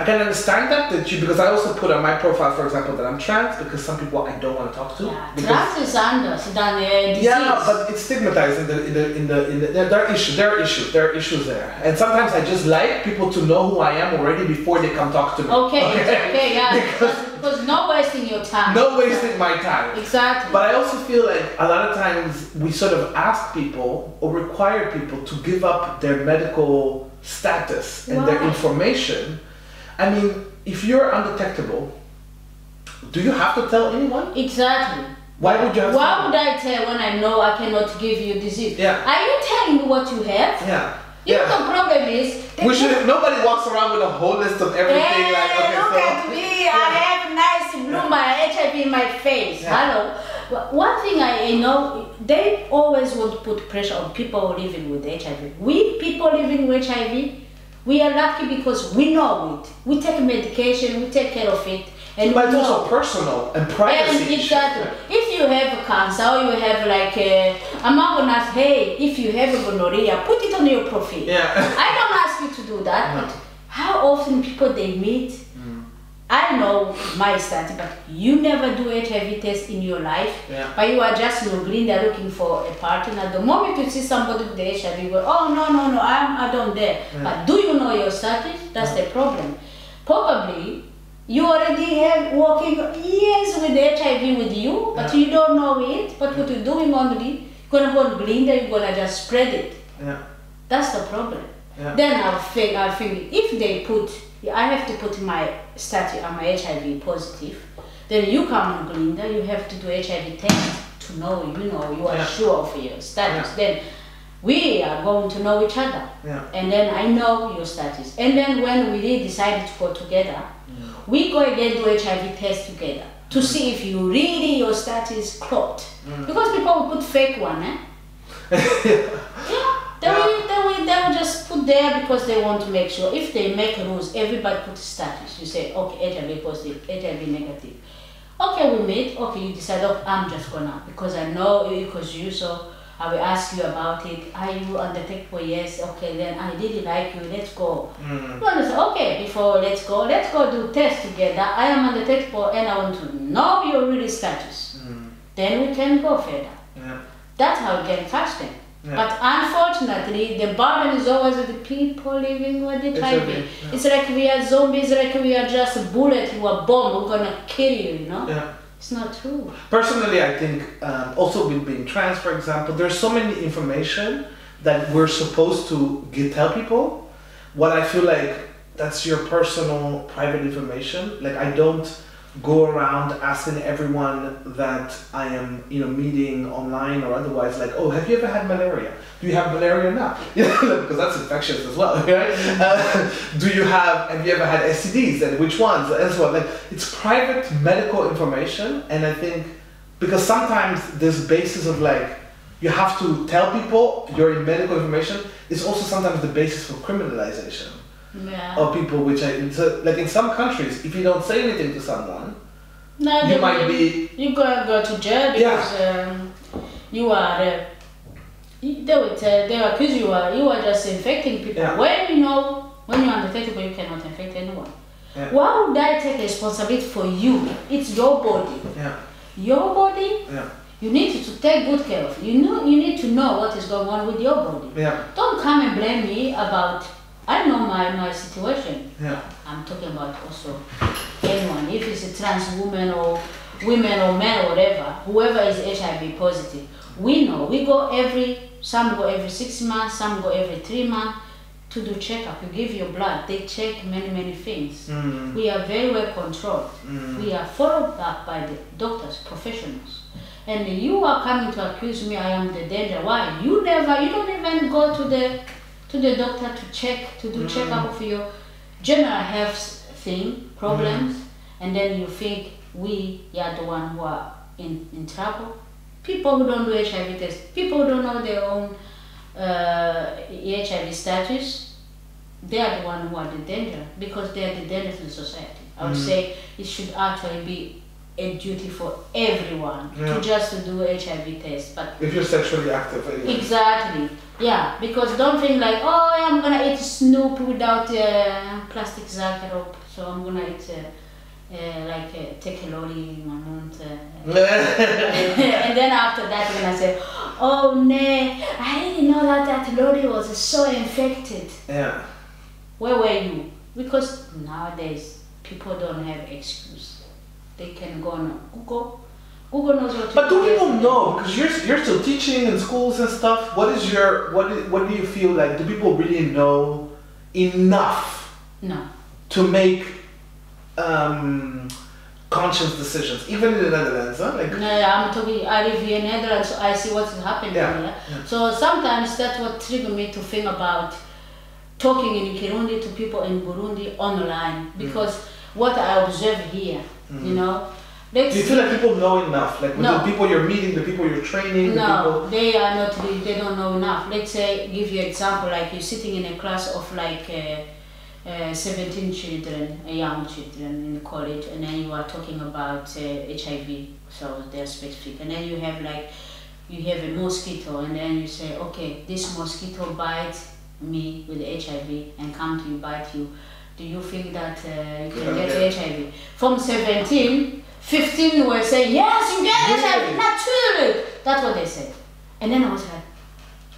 I can understand that that you because I also put on my profile, for example, that I'm trans because some people I don't want to talk to. Yeah. Trans is anders than disease. yeah, but it's stigmatized in the in the in the, in the there, there are issues there are issues there are issues there, and sometimes I just like people to know who I am already before they come talk to me. okay, it's okay, yeah. Because- Because, because no wasting your time. No wasting my time. Exactly. But I also feel like a lot of times we sort of ask people or require people to give up their medical status and their information. I mean, if you're undetectable, do you have to tell anyone? exactly. Why would you have Why would I tell when I know I cannot give you disease? Yeah. Are you telling me what you have? Yeah. You know Yeah. the problem is. We should. Nobody walks around with a whole list of everything. Hey, like, okay, look so. at me. I have nice bloom by HIV in my face. Yeah. Hello. One thing I, I know, they always want to put pressure on people living with HIV. We people living with HIV, we are lucky because we know it. We take medication, we take care of it, and But it's also personal and privacy. And issue. exactly. If you have a cancer or you have like uh, a, I'm not gonna ask, hey, if you have a gonorrhea, put it on your profile. Yeah. I don't ask you to do that, No. but how often people they meet, I know my stat, but you never do HIV test in your life, Yeah. but you are just looking, they're looking for a partner. The moment you see somebody with the HIV, you go, oh no, no, no, I'm, I don't dare. But do you know your status? That's the problem. Probably you already have working years with HIV with you, but Yeah. you don't know it. But what you're doing only, you're gonna go on Glinda, you're gonna just spread it. Yeah. That's the problem. Yeah. Then I'll think, I'll think if they put, I have to put my status, I'm HIV positive. Then you come on Glinda, you have to do HIV test to know, you know, you are Yeah. sure of your status. Yeah. Then we are going to know each other. Yeah. And then I know your status. And then when we really decided to go together, mm. we go again do HIV test together to mm. see if you really your status clocked. Mm. Because people will put fake one, eh? yeah, they will, they will, they will just put there because they want to make sure. If they make rules, everybody put status. You say, okay, HIV positive, HIV negative. Okay, we meet. Okay, you decide, oh, I'm just gonna because I know you, because you so. I will ask you about it. Are you on the tech for Yes. Okay, then I really like you. Let's go. Mm. You understand? Okay, before let's go, let's go do test together. I am on the tech for and I want to know your really status. Mm. Then we can go further. Yeah. That's how we can catch them. Yeah. But unfortunately, the burden is always with the people living with the HIV, HIV. yeah. It's like we are zombies, like we are just a bullet, you are bomb, we're gonna kill you, you know? Yeah. It's not true. Personally, I think um, also with being trans, for example, there's so many information that we're supposed to get, tell people. What I feel like that's your personal, private information. Like I don't go around asking everyone that I am, you know, meeting online or otherwise. Like, oh, have you ever had malaria? Do you have malaria now? because that's infectious as well, right? Uh, do you have? Have you ever had STDs and which ones and so on? Like, it's private medical information, and I think because sometimes this basis of like you have to tell people your medical information is also sometimes the basis for criminalization Yeah. of people which I so, like in some countries if you don't say anything to someone No, you might will- be You gotta go to jail because um, you are. Uh, they would uh, they will accuse you. Uh, you are just infecting people. Yeah. When you know when you're undetectable, you cannot infect anyone. Yeah. Why would I take responsibility for you? It's your body. yeah Your body. yeah You need to take good care of. You know. You need to know what is going on with your body. yeah Don't come and blame me about. I know my my situation. yeah I'm talking about also anyone, if it's a trans woman or women or men or whatever, whoever is HIV positive, we know. We go every, some go every six months, some go every three months to do checkup. You give your blood, they check many, many things. mm, We are very well controlled. mm, We are followed up by the doctors, professionals. And you are coming to accuse me I am the danger. Why? You never, you don't even go to the to the doctor to check, to do checkup of your general health thing, problems, and then you think we are the one who are in, in trouble. People who don't do HIV test, people who don't know their own uh, HIV status, they are the one who are the danger because they are the danger to the society. I would Mhm. say it should actually be a duty for everyone Yeah. to just do HIV test. But if you're sexually active anyway. exactly, yeah, because don't think like, oh, I'm gonna eat Snoop without uh, plastic Zagreb, so I'm gonna eat uh, uh, like uh, take a lolly in my month. Uh, and then after that, you're gonna say, oh, nee, I didn't know that that lolly was so infected. yeah Where were you? Because nowadays people don't have excuse. They can go on Google. Google knows what to But do do. people know? Because you're you're still teaching in schools and stuff. What is your what is, what do you feel like? Do people really know enough No. to make um, conscious decisions, even in the Netherlands? Huh? Like No, I'm talking. I live here in Netherlands, so I see what's happening Yeah, here. yeah. So sometimes that's what triggered me to think about talking in Kirundi to people in Burundi online Mm. because what I observe here, you know, let's Do you feel like people know enough? Like with No. the people you're meeting, the people you're training, the No, people. they are not. They don't know enough. Let's say, give you an example. Like you're sitting in a class of like uh, uh, 17 children, young children in college, and then you are talking about uh, HIV. So they're specific, and then you have like you have a mosquito, and then you say, okay, this mosquito bites me with HIV and come to you bite you. Do you think that uh, you can Yeah, get. HIV? From 17, 15 were saying, yes, you get Really? HIV, naturally. That's what they said. And then I was like,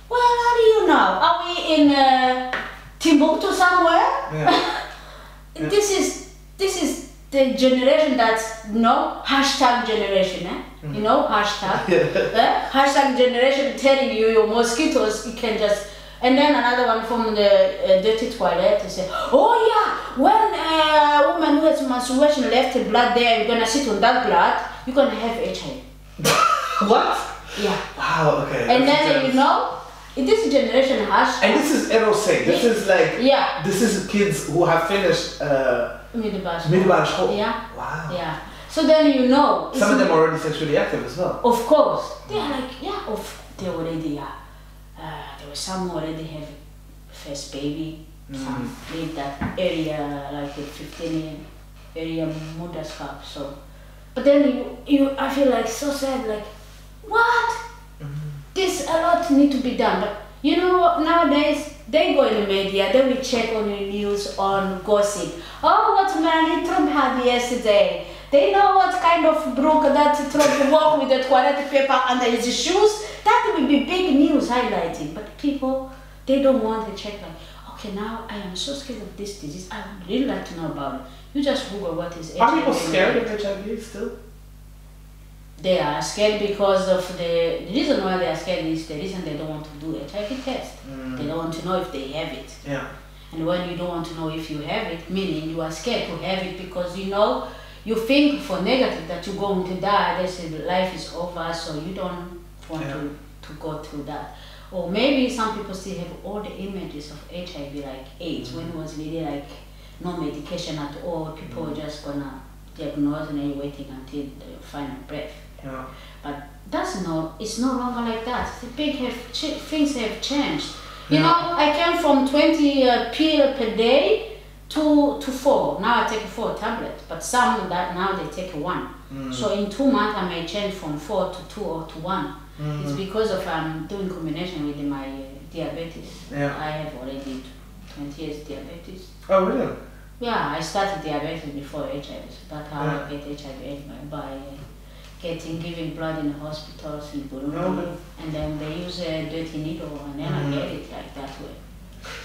well, how do you know? Are we in uh, Timbuktu somewhere? Yeah. Yeah. This is this is the generation that's know hashtag generation, eh? You know hashtag. eh? Hashtag generation telling you your mosquitoes you can just. And then another one from the uh, dirty toilet to say, oh yeah, when a woman who has menstruation left the blood there, you're gonna sit on that blood, you're gonna have HIV. what? Yeah. Wow. Okay. And that's then you intense. know, this generation hashtag. And this is Erose. This is like. Yeah. This is kids who have finished uh, Middelbare middelbare school. Yeah. Wow. Yeah. So then you know. Some of them are already sexually active as well. Of course, they are like yeah. Of they already are. Uh, there were some already have first baby. Mm. Some leave that area like the 15 area moderskap. So, but then you you I feel like so sad. Like what? Mm-hmm. This a lot need to be done. But you know what? Nowadays they go in the media. They will check on the news on gossip. Oh, what Melania Trump had yesterday. They know what kind of brook that Trump walked with the toilet paper under his shoes. That will be big news highlighting. But people, they don't want to check like, okay, now I am so scared of this disease. I would really like to know about it. You just Google what is Are people scared of HIV still? They are scared because of the, the reason why they are scared is the reason they don't want to do HIV test. Mm. They don't want to know if they have it. Yeah. And when you don't want to know if you have it, meaning you are scared to have it because you know you think for negative that you're going to die, they say life is over, so you don't want Yeah. to, to go through that. Or maybe some people still have all the images of HIV like AIDS when mm-hmm. it was really like no medication at all, people were mm-hmm. just gonna diagnose and then waiting until the final breath. Yeah. But that's no, it's no longer like that. The big have things have changed. You Yeah. know, I came from 20 uh, pill per day to to four. Now I take four tablets, but some that now they take one. Mm. So in two months I may change from four to two or to one. It's because of um doing combination with my uh, diabetes. Yeah. I have already 20 years diabetes. Oh really? Yeah, I started diabetes before HIV. So that's how Yeah. I get HIV anyway, by uh, getting giving blood in hospitals in Burundi, Okay. and then they use a dirty needle, and then Mhm. I get it like that way.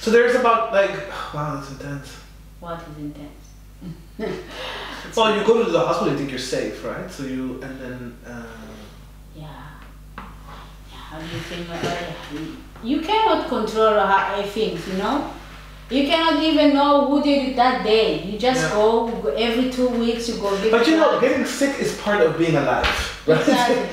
So there's about like wow, that's intense. What is intense? Well, you go to the hospital, you think you're safe, right? So you and then uh, How do you think? You cannot control how, things, you know. You cannot even know who did it that day. You just Yeah. go every two weeks. You go. But you know, getting sick is part of being alive. Right? Exactly.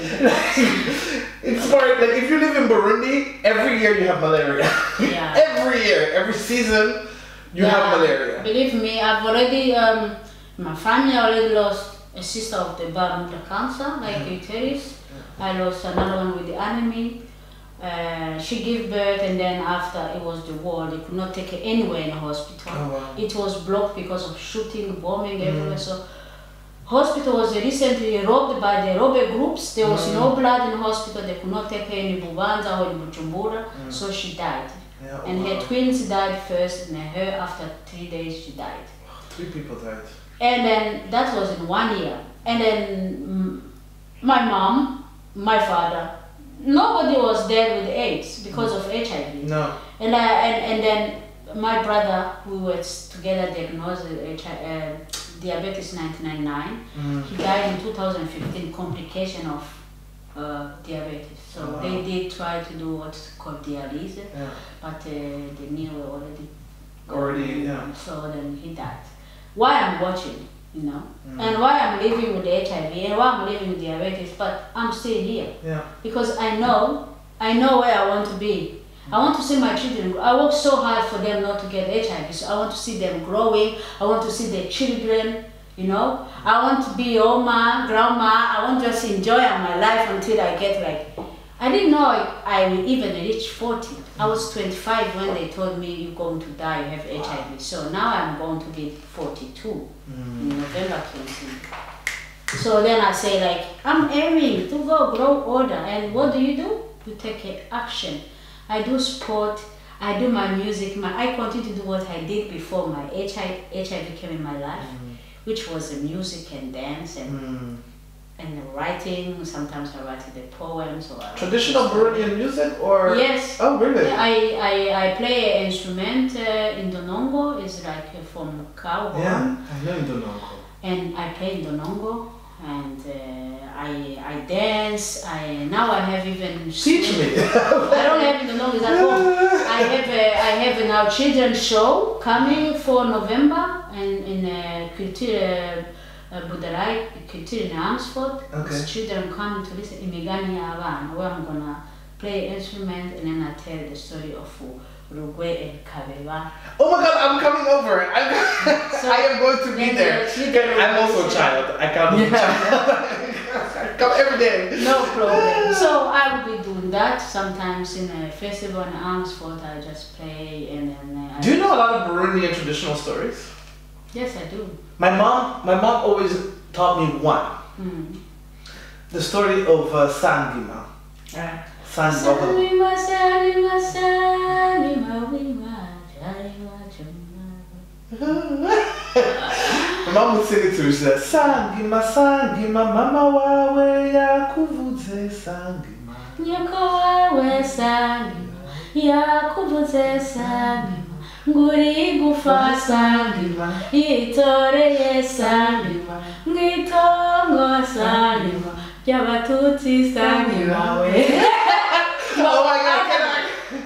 it's part like if you live in Burundi, every year you have malaria. Yeah. every year, every season, you have malaria. Believe me, I've already, um, my family already lost a sister of the baarmoeder cancer, like uterus. I lost another one with the anemia. Uh, she gave birth and then after it was the war, they could not take her anywhere in the hospital. Oh, wow. It was blocked because of shooting, bombing everywhere. So hospital was recently robbed by the robber groups. There was no blood in the hospital. They could not take her in Bubanza or in Bujumbura. So she died. Yeah, And wow. her twins died first, and her after three days she died. Three people died. And then that was in one year. And then mm, my mom, my father, nobody was there with AIDS because of HIV. No. And I and, and then my brother, we were together diagnosed with HIV, uh, diabetes 999. Mm. He died in 2015, complication of uh, diabetes. So Oh, wow. they did try to do what's called dialysis Yeah. but uh, the were already Already, yeah. So then he died. Why I'm watching, you know, Mm. and why I'm living with the HIV and why I'm living with diabetes, but I'm still here Yeah. because I know, I know where I want to be. I want to see my children. I work so hard for them not to get HIV. So I want to see them growing. I want to see their children You know, I want to be Oma, grandma. I want to just enjoy my life until I get like. I didn't know I, I will even reach 40. I was 25 when they told me you're going to die, you have HIV. So now I'm going to be 42 in November 20. So then I say like, I'm aiming to go grow older. And what do you do? You take action. I do sport. I do my music. My I continue to do what I did before my HIV, HIV came in my life, which was the music and dance and Mm. And the writing. Sometimes I write the poems or Traditional the. Burundian music or? Yes. Oh, really? Yeah, I, I, I play an instrument uh, in Donongo. It's like uh, from horn. Yeah, I know Donongo. and I play in Donongo and uh, I I dance. I now I have even Teach me. I don't have in Donongo at home. I have a, I have a now children's show coming for November and in uh, Culture uh, Budarai in Amersfoort. Okay. Children come to listen Imigani Abana where I'm gonna play instrument and then I tell the story of Rugwe and Kabeba. Oh my god, I'm coming over. I'm, So, I am going to be there. the I'm also a child. I come a child. Come every day. No problem. So I will be doing that sometimes in a festival in Amersfoort. I just play and then. Uh, I- Do you know a lot of Burundian traditional stories? Yes, I do. My mom, my mom always taught me one. Mm. The story of uh, Sangima. Sangima. Salima, salima, salima, wima, jalima, juma. My mom would sing it to me. She said, Sangima, Sangima, mama wawe yakuvuze Sangima. Nyoko wawe salima, yakubuze salima, nguri gufa salima, yitoreye salima, ngitongo salima, y'abatutsi salima we. Oh my god, can I?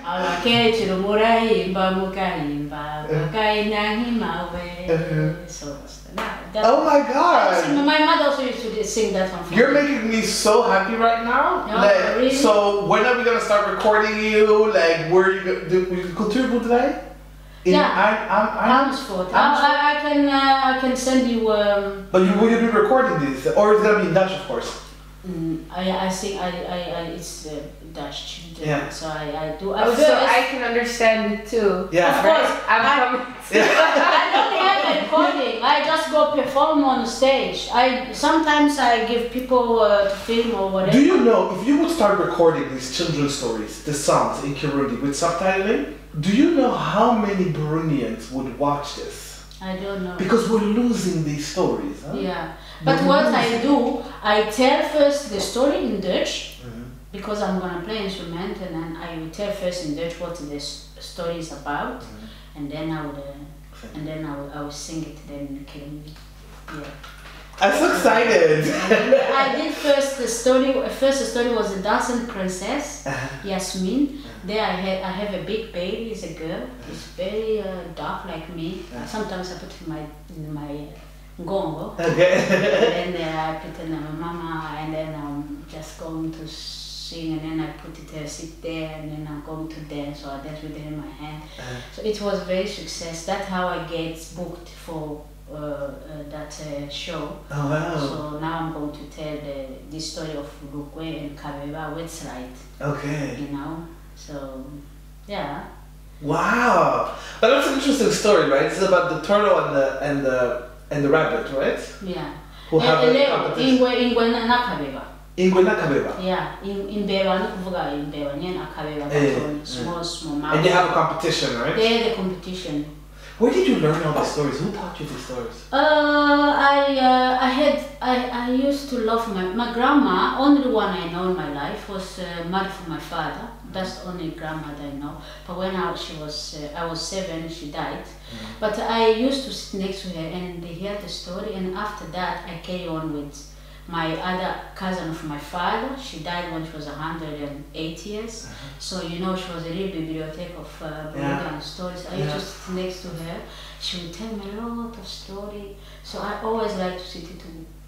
abakecuru murahimba mugahimba mugahinahimawe Uh-huh. so that, Oh my god. my mother also used to sing that one for You're making me so happy right now. No, like, really? So when are we gonna start recording you? Like, where are you do we contribute today? In, Yeah. I, I'm, I'm, Amersfoort. Amersfoort. I, I can uh, I can send you um, But you will you be recording this, or it's gonna be in Dutch, of course. mm, I I think I, I, I it's uh, Dutch children Yeah. so I, I do I Oh, so I can understand it too. Yeah. Of course, I'm I- coming. I don't have recording. I just go perform on stage. I sometimes I give people uh, to film or whatever. Do you know if you would start recording these children's stories, the songs in Kirundi with subtitling? Do you know how many Burundians would watch this? I don't know. Because we're losing these stories. Huh? Yeah, but what I do, I tell first the story in Dutch Mhm. because I'm gonna play instrument, and then I will tell first in Dutch what the story is about, and then I would, uh, and then I will, I will sing it then in Kirundi. Yeah. I'm so excited. I did first the story. First the story was the dancing princess Yasmin. There I had I have a big baby. It's a girl. It's very uh, dark like me. Sometimes I put in my in my uh, gongo. okay. and then uh, I put in my mama, and then I'm just going to sing, and then I put it there, sit there, and then I'm going to dance, so I dance with it in my hand. So it was very success. That's how I get booked for that uh, show. Oh wow. So now I'm going to tell the, the story of Rukwe and Kabeba Wetsrite, Okay. you know. So yeah, Wow. But that's an interesting story, right? It's about the turtle and the and the and the rabbit, right? yeah. Who have a competition. ingwe ingwe na na Kabeba. Ingwe na kabeba. Yeah, in imbeba ndikuvuga imbeba nyene akabeba Eh, katoni eh. small small And they have a competition, right? They had a competition. Where did you learn all these stories? Who taught you these stories? Uh, I uh, I had I, I used to love my my grandma. Only one I know in my life was uh, mother for my father. That's the only grandma that I know. But when I, she was uh, I was seven, she died. But I used to sit next to her and they hear the story. And after that, I carry on with my other cousin of my father. She died when she was 108 years. So you know she was a real bibliothèque of uh, Yeah. Stories. I Yeah. used to sit next to her. She would tell me a lot of story. So I always like to sit to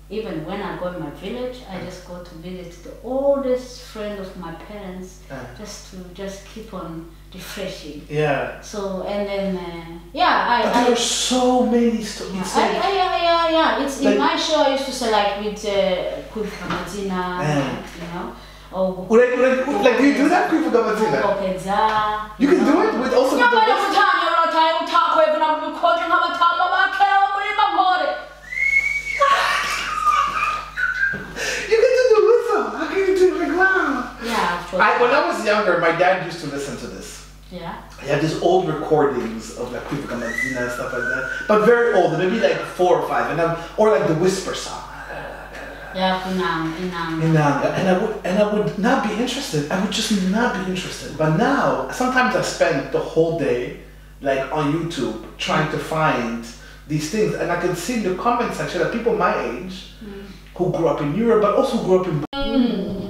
even when I go in my village, I just go to visit the oldest friend of my parents, Uh, just to just keep on refreshing. yeah. So and then uh, yeah, I. But I there are so many stories. yeah, I, I, yeah, yeah, yeah. It's Like- in my show. I used to say like with uh, Yeah. you know, or Like, like, like, do you do that, Gamatina? Kupeza. You can do it with also with the Nyamara West- kutanya urataye utakwe vuna mukoje nk'abatama bakera muri mamore. You can do the whistle. How can you do it like wow? Yeah, of course. I, when I was younger, my dad used to listen to this. Yeah. He had these old recordings of like Kufa Gamatina and stuff like that, but very old, maybe like four or five, and then, or like the whisper song. Yeah, kunam, inam. And, and I would and I would not be interested. I would just not be interested. But now, sometimes I spend the whole day, like on YouTube, trying to find these things, and I can see in the comment section that people my age, mm. who grew up in Europe, but also grew up in unavuga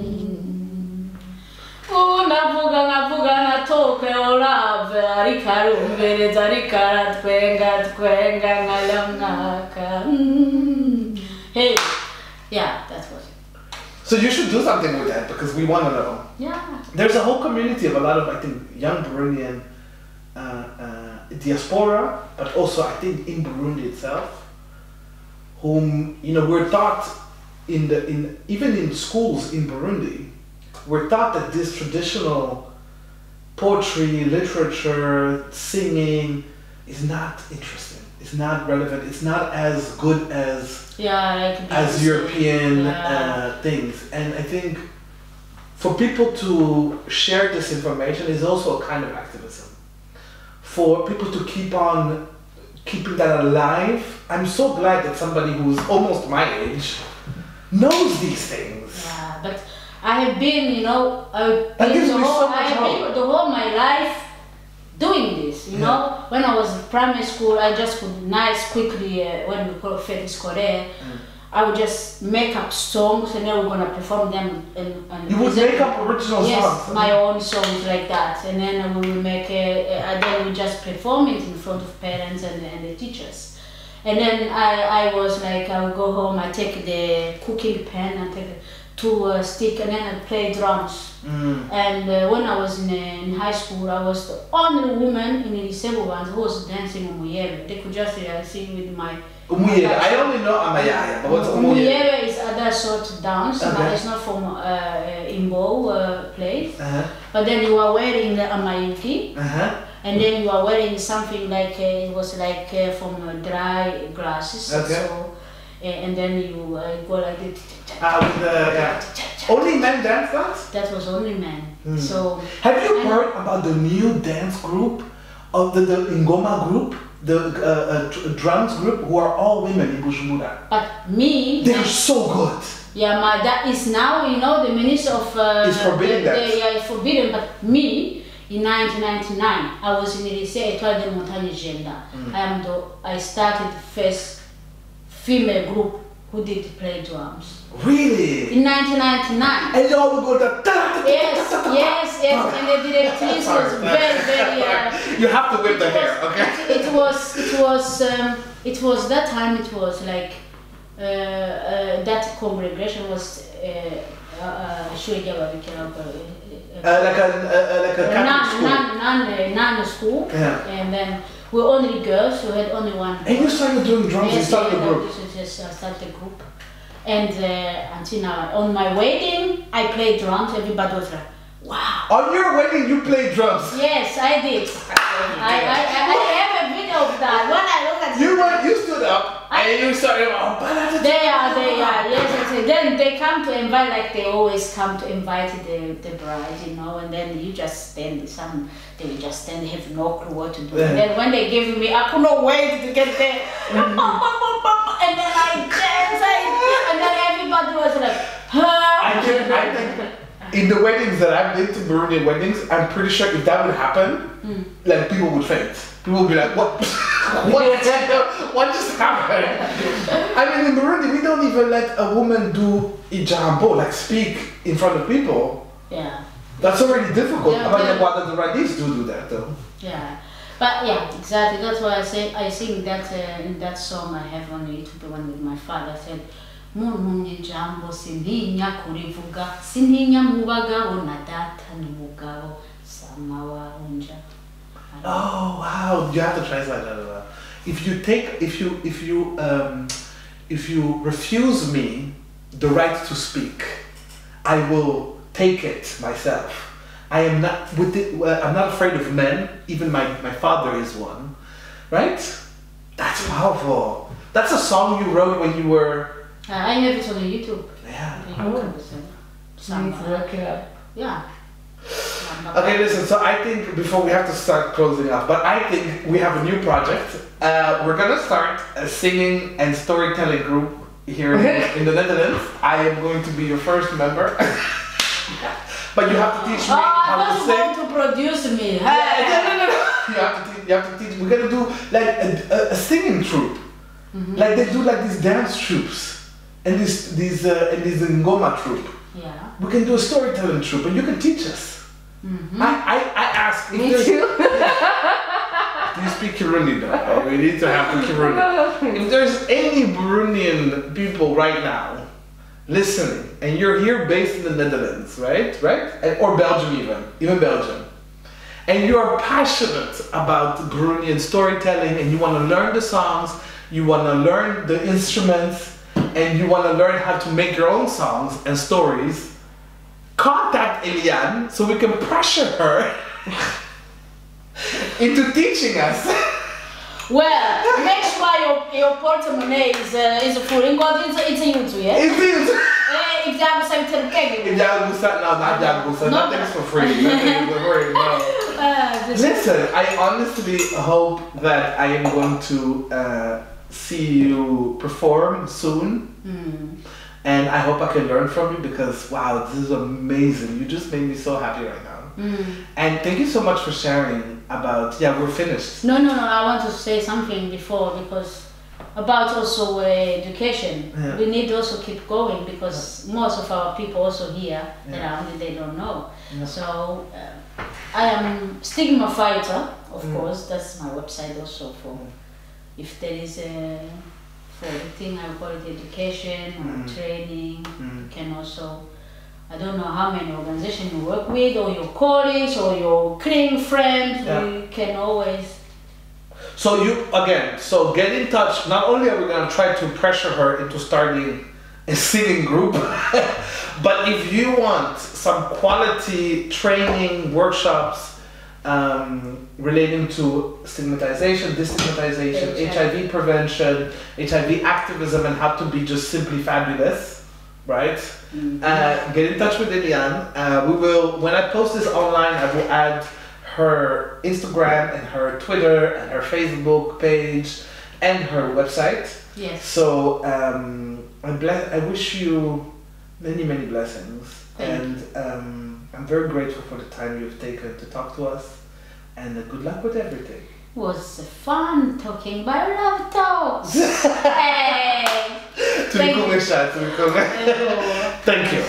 nkavuga natoke orave ariko arumbereza ariko aratwenga twenga nkalamwaka Mm. hey yeah that was it So you should do something with that because we want to know. yeah There's a whole community of a lot of I think young Burundian uh, uh, diaspora, but also I think in Burundi itself, whom you know we're taught in the in even in schools in Burundi, we're taught that this traditional poetry, literature, singing is not interesting. It's not relevant. It's not as good as yeah as. European Yeah. uh, things. And I think for people to share this information is also a kind of activism. For people to keep on keeping that alive, I'm so glad that somebody who's almost my age knows these things. Yeah, but I have been, you know, I've That been the whole, so I have been the whole my life doing this. You Yeah. know, when I was in primary school, I just would nice quickly uh, when we call Fetish Korea. Mm. I would just make up songs and then we're gonna perform them and, and You would make up original yes, songs. my own songs like that, and then we will make a, and then we just perform it in front of parents and, and the teachers. And then I, I was like, I would go home, I take the cooking pen and take two uh, stick, and then I play drums. Mm. And uh, when I was in, uh, in high school, I was the only woman in the disabled ones who was dancing umuyebe. They could just uh, see with my Umuyebe. I only know Amayaya, what's Umuyebe? umuyebe is other sort of dance. Okay. but It's not from uh, uh, Imbo uh, place. Uh-huh. But then you are wearing the amayuki, Uh-huh. and then you are wearing something like uh, it was like uh, from uh, dry grasses. Okay. So, and then you uh, go like this. Ah, with the, yeah. Only men dance that? That was only men. Hmm. So Have you heard about the new dance group of the, the Ingoma group, the uh, uh, drums group, who are all women in Bujumbura? but me, They're so good. yeah, my that is now you know the minister of uh, Is forbidding the, that. the- yeah, it's forbidden. But me. In 1999, I was in the Lycée Étoile de Montagne Genda. Hmm. I am the I started the first female group who did play drums. Really? In 1999. And y'all would go da, da, da, da, Yes, yes, yes, and the directrice Sorry. was very, very. Uh, You have to whip the hair, was- okay? It, it was, it was, um, it was that time. It was like uh, uh, that congregation was. Uh, uh, uh, Shueja Babikira, uh, Uh, like a uh, like a Catholic non, school. non, non, uh, non school, Yeah. and then we were only girls. We had only one. And you started doing drums. Yes, started yeah, a group. Just uh, started a group, and uh, until now, on my wedding, I played drums. Everybody was like, "Wow." On your wedding, you played drums. Yes, I did. I, I, I, I have a video of that. When I look at You went, you stood up, and you started. Oh, they are, they are, yes, yes. Then they come to invite, like they always come to invite the, the bride, you know, and then you just stand, some, they just stand, they have no clue what to do. And then when they give me, I could not wait to get there. Mm-hmm. And then I dance, I, and then everybody was like, huh? I can, I think in the weddings that I've been to Burundian weddings, I'm pretty sure if that would happen, Hmm. like people would faint. People would be like, what? what, what just happened? I mean, in Burundi, we don't even let a woman do ijambo, like speak in front of people. Yeah. That's already difficult. Yeah, then what the Radis do do that though. Yeah, but yeah, exactly. That's why I say I sing that uh, in that song I have on YouTube, the one with my father. I said, muntumye ijambo sintinya kurivuga sintinya mu na data n'umugabo sama wawunja Oh wow! You have to translate that. uh, If you take, if you, if you, um, if you refuse me the right to speak, I will take it myself. I am not with it. I'm not afraid of men. Even my my father is one, right? That's powerful. That's a song you wrote when you were. Uh, I have it on YouTube. Yeah. You Oh. can listen. You need to look it up. Yeah. Okay, listen. So I think before we have to start closing up, but I think we have a new project. Uh, we're gonna start a singing and storytelling group here in, in the Netherlands. I am going to be your first member, but you have to teach me Oh, how I to thought you sing. want to produce me. Yeah, no, no, no, no. You have to teach. You have to teach. We're gonna do like a, a, a singing troupe, like they do like these dance troupes and these these uh, and these ngoma troupe. Yeah. We can do a storytelling troupe, and you can teach us. Mm-hmm. I, I, I ask if Me there's too. Do you speak Kirundi though? We need to have the Kirundi. If there's any Burundian people right now listening, and you're here based in the Netherlands, right? Right? And- Or Belgium even, even Belgium. And you are passionate about Burundian storytelling and you want to learn the songs, you want to learn the instruments, and you want to learn how to make your own songs and stories, contact Eliane so we can pressure her into teaching us. Well, make sure your, your portemonnaie is, uh, is full. In God, it's, it's a YouTube, yeah? It is. Eh, example, sem ter pego. Jagusa, no, not Jagusa. No. Nothing's for free. Nothing is for free. No. Just- Listen, I honestly hope that I am going to uh, see you perform soon. Hmm. And I hope I can learn from you because, wow, this is amazing. You just made me so happy right now. Hmm. And thank you so much for sharing about, yeah, we're finished. No, no, no. I want to say something before because about also uh, education. Yeah. We need to also keep going because most of our people also here Yeah. around they don't know. Yeah. So uh, I am stigma fighter, of Mm. course. That's my website also for if there is a for the thing I call it education or Mm. training. Mm. You can also I don't know how many organizations you work with or your colleagues or your clean friends. Yeah. We can always So you again, so get in touch. Not only are we gonna try to pressure her into starting a singing group, but if you want some quality training workshops um, relating to stigmatization, destigmatization, HIV. HIV prevention, HIV activism, and how to be just simply fabulous, right? Uh, get in touch with Eliane. Uh, we will, when I post this online, I will add her Instagram and her Twitter and her Facebook page and her website. yes. So um, I bless. I wish you many many blessings, Thank and um, I'm very grateful for the time you've taken to talk to us, and uh, good luck with everything. It was fun talking by love talks. hey. To Thank be you. to be cool. Thank you.